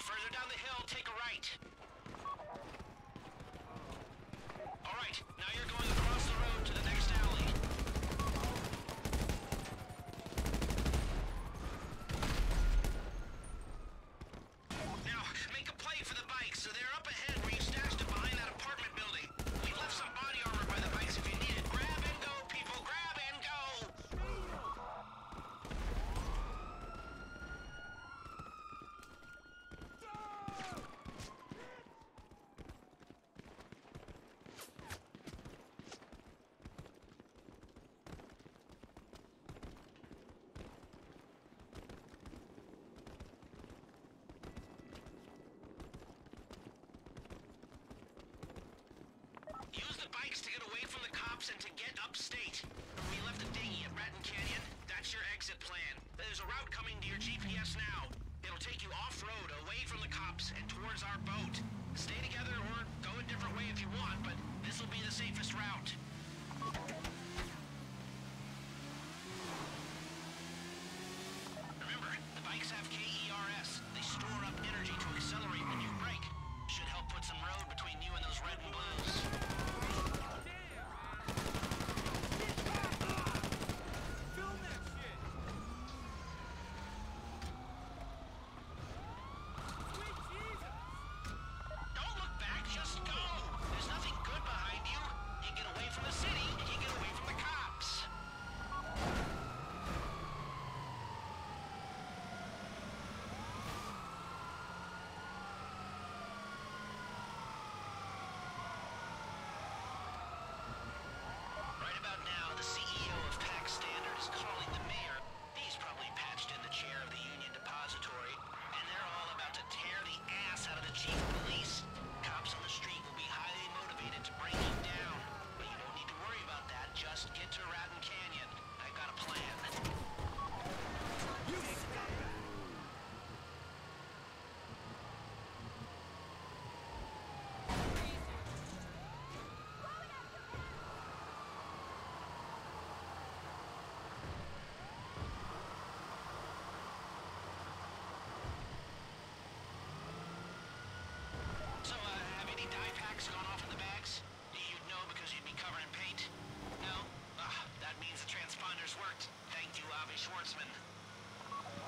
Further down the hill, take a right. All right, now you're going bikes to get away from the cops and to get upstate. We left a dinghy at Raton Canyon. That's your exit plan. There's a route coming to your GPS now. It'll take you off-road, away from the cops, and towards our boat. Stay together or go a different way if you want, but this'll be the safest route. Just call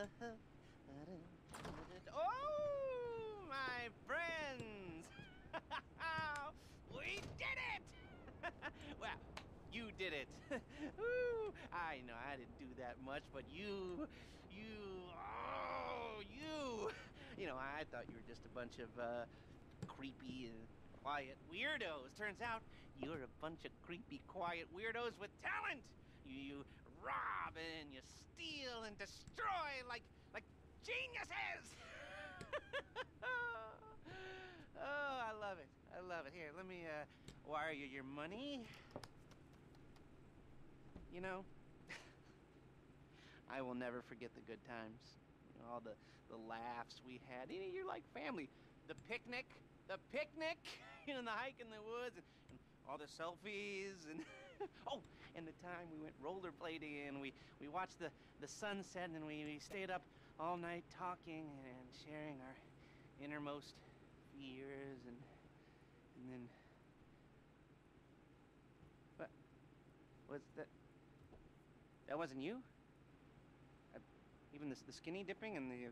Oh, my friends! we did it! well, you did it. Ooh, I know I didn't do that much, but you, you, oh, you. You know, I thought you were just a bunch of uh, creepy and quiet weirdos. Turns out you're a bunch of creepy, quiet weirdos with talent. You, you rob and you steal and destroy like like geniuses. oh, I love it. I love it. Here, let me uh, wire you your money. You know, I will never forget the good times. You know, all the, the laughs we had. You know, you're like family. The picnic, the picnic, you know, the hike in the woods, and, and all the selfies, and oh, and the time we went rollerblading, and we, we watched the, the sunset, and we, we stayed up all night talking and sharing our innermost fears, and and then what was that? That wasn't you? Uh, even the, the skinny dipping and the. Uh...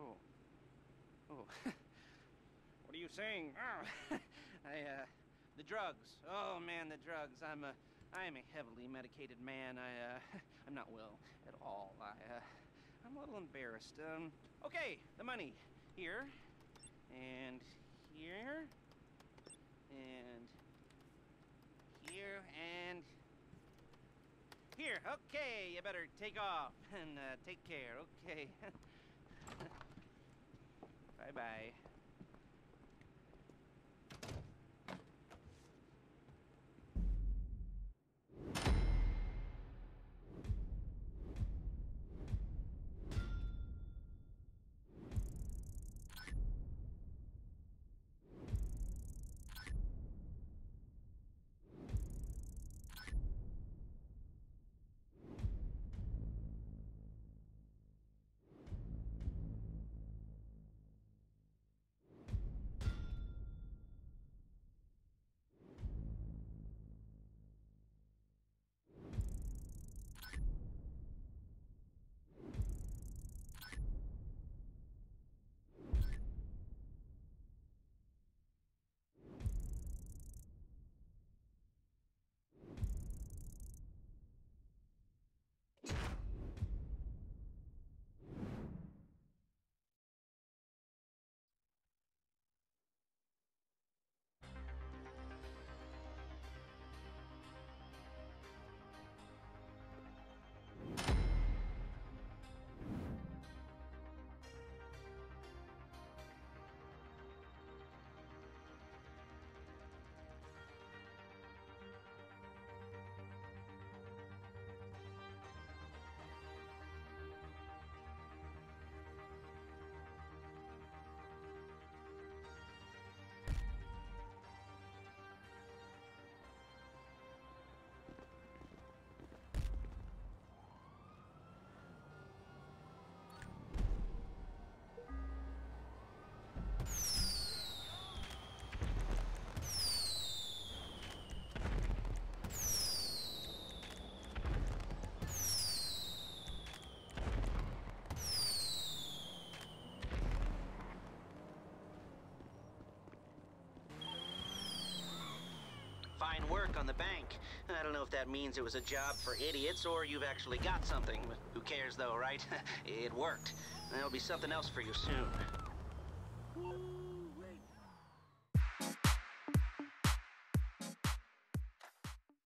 Oh. Oh. what are you saying? I, uh. The drugs. Oh, man, the drugs. I'm a. I am a heavily medicated man. I, uh. I'm not well at all. I, uh. I'm a little embarrassed. Um. Okay, the money. Here. And here. And. Here. And. Here, okay, you better take off and uh, take care, okay. Bye bye on the bank. I don't know if that means it was a job for idiots or you've actually got something. Who cares though, right? it worked. There'll be something else for you soon.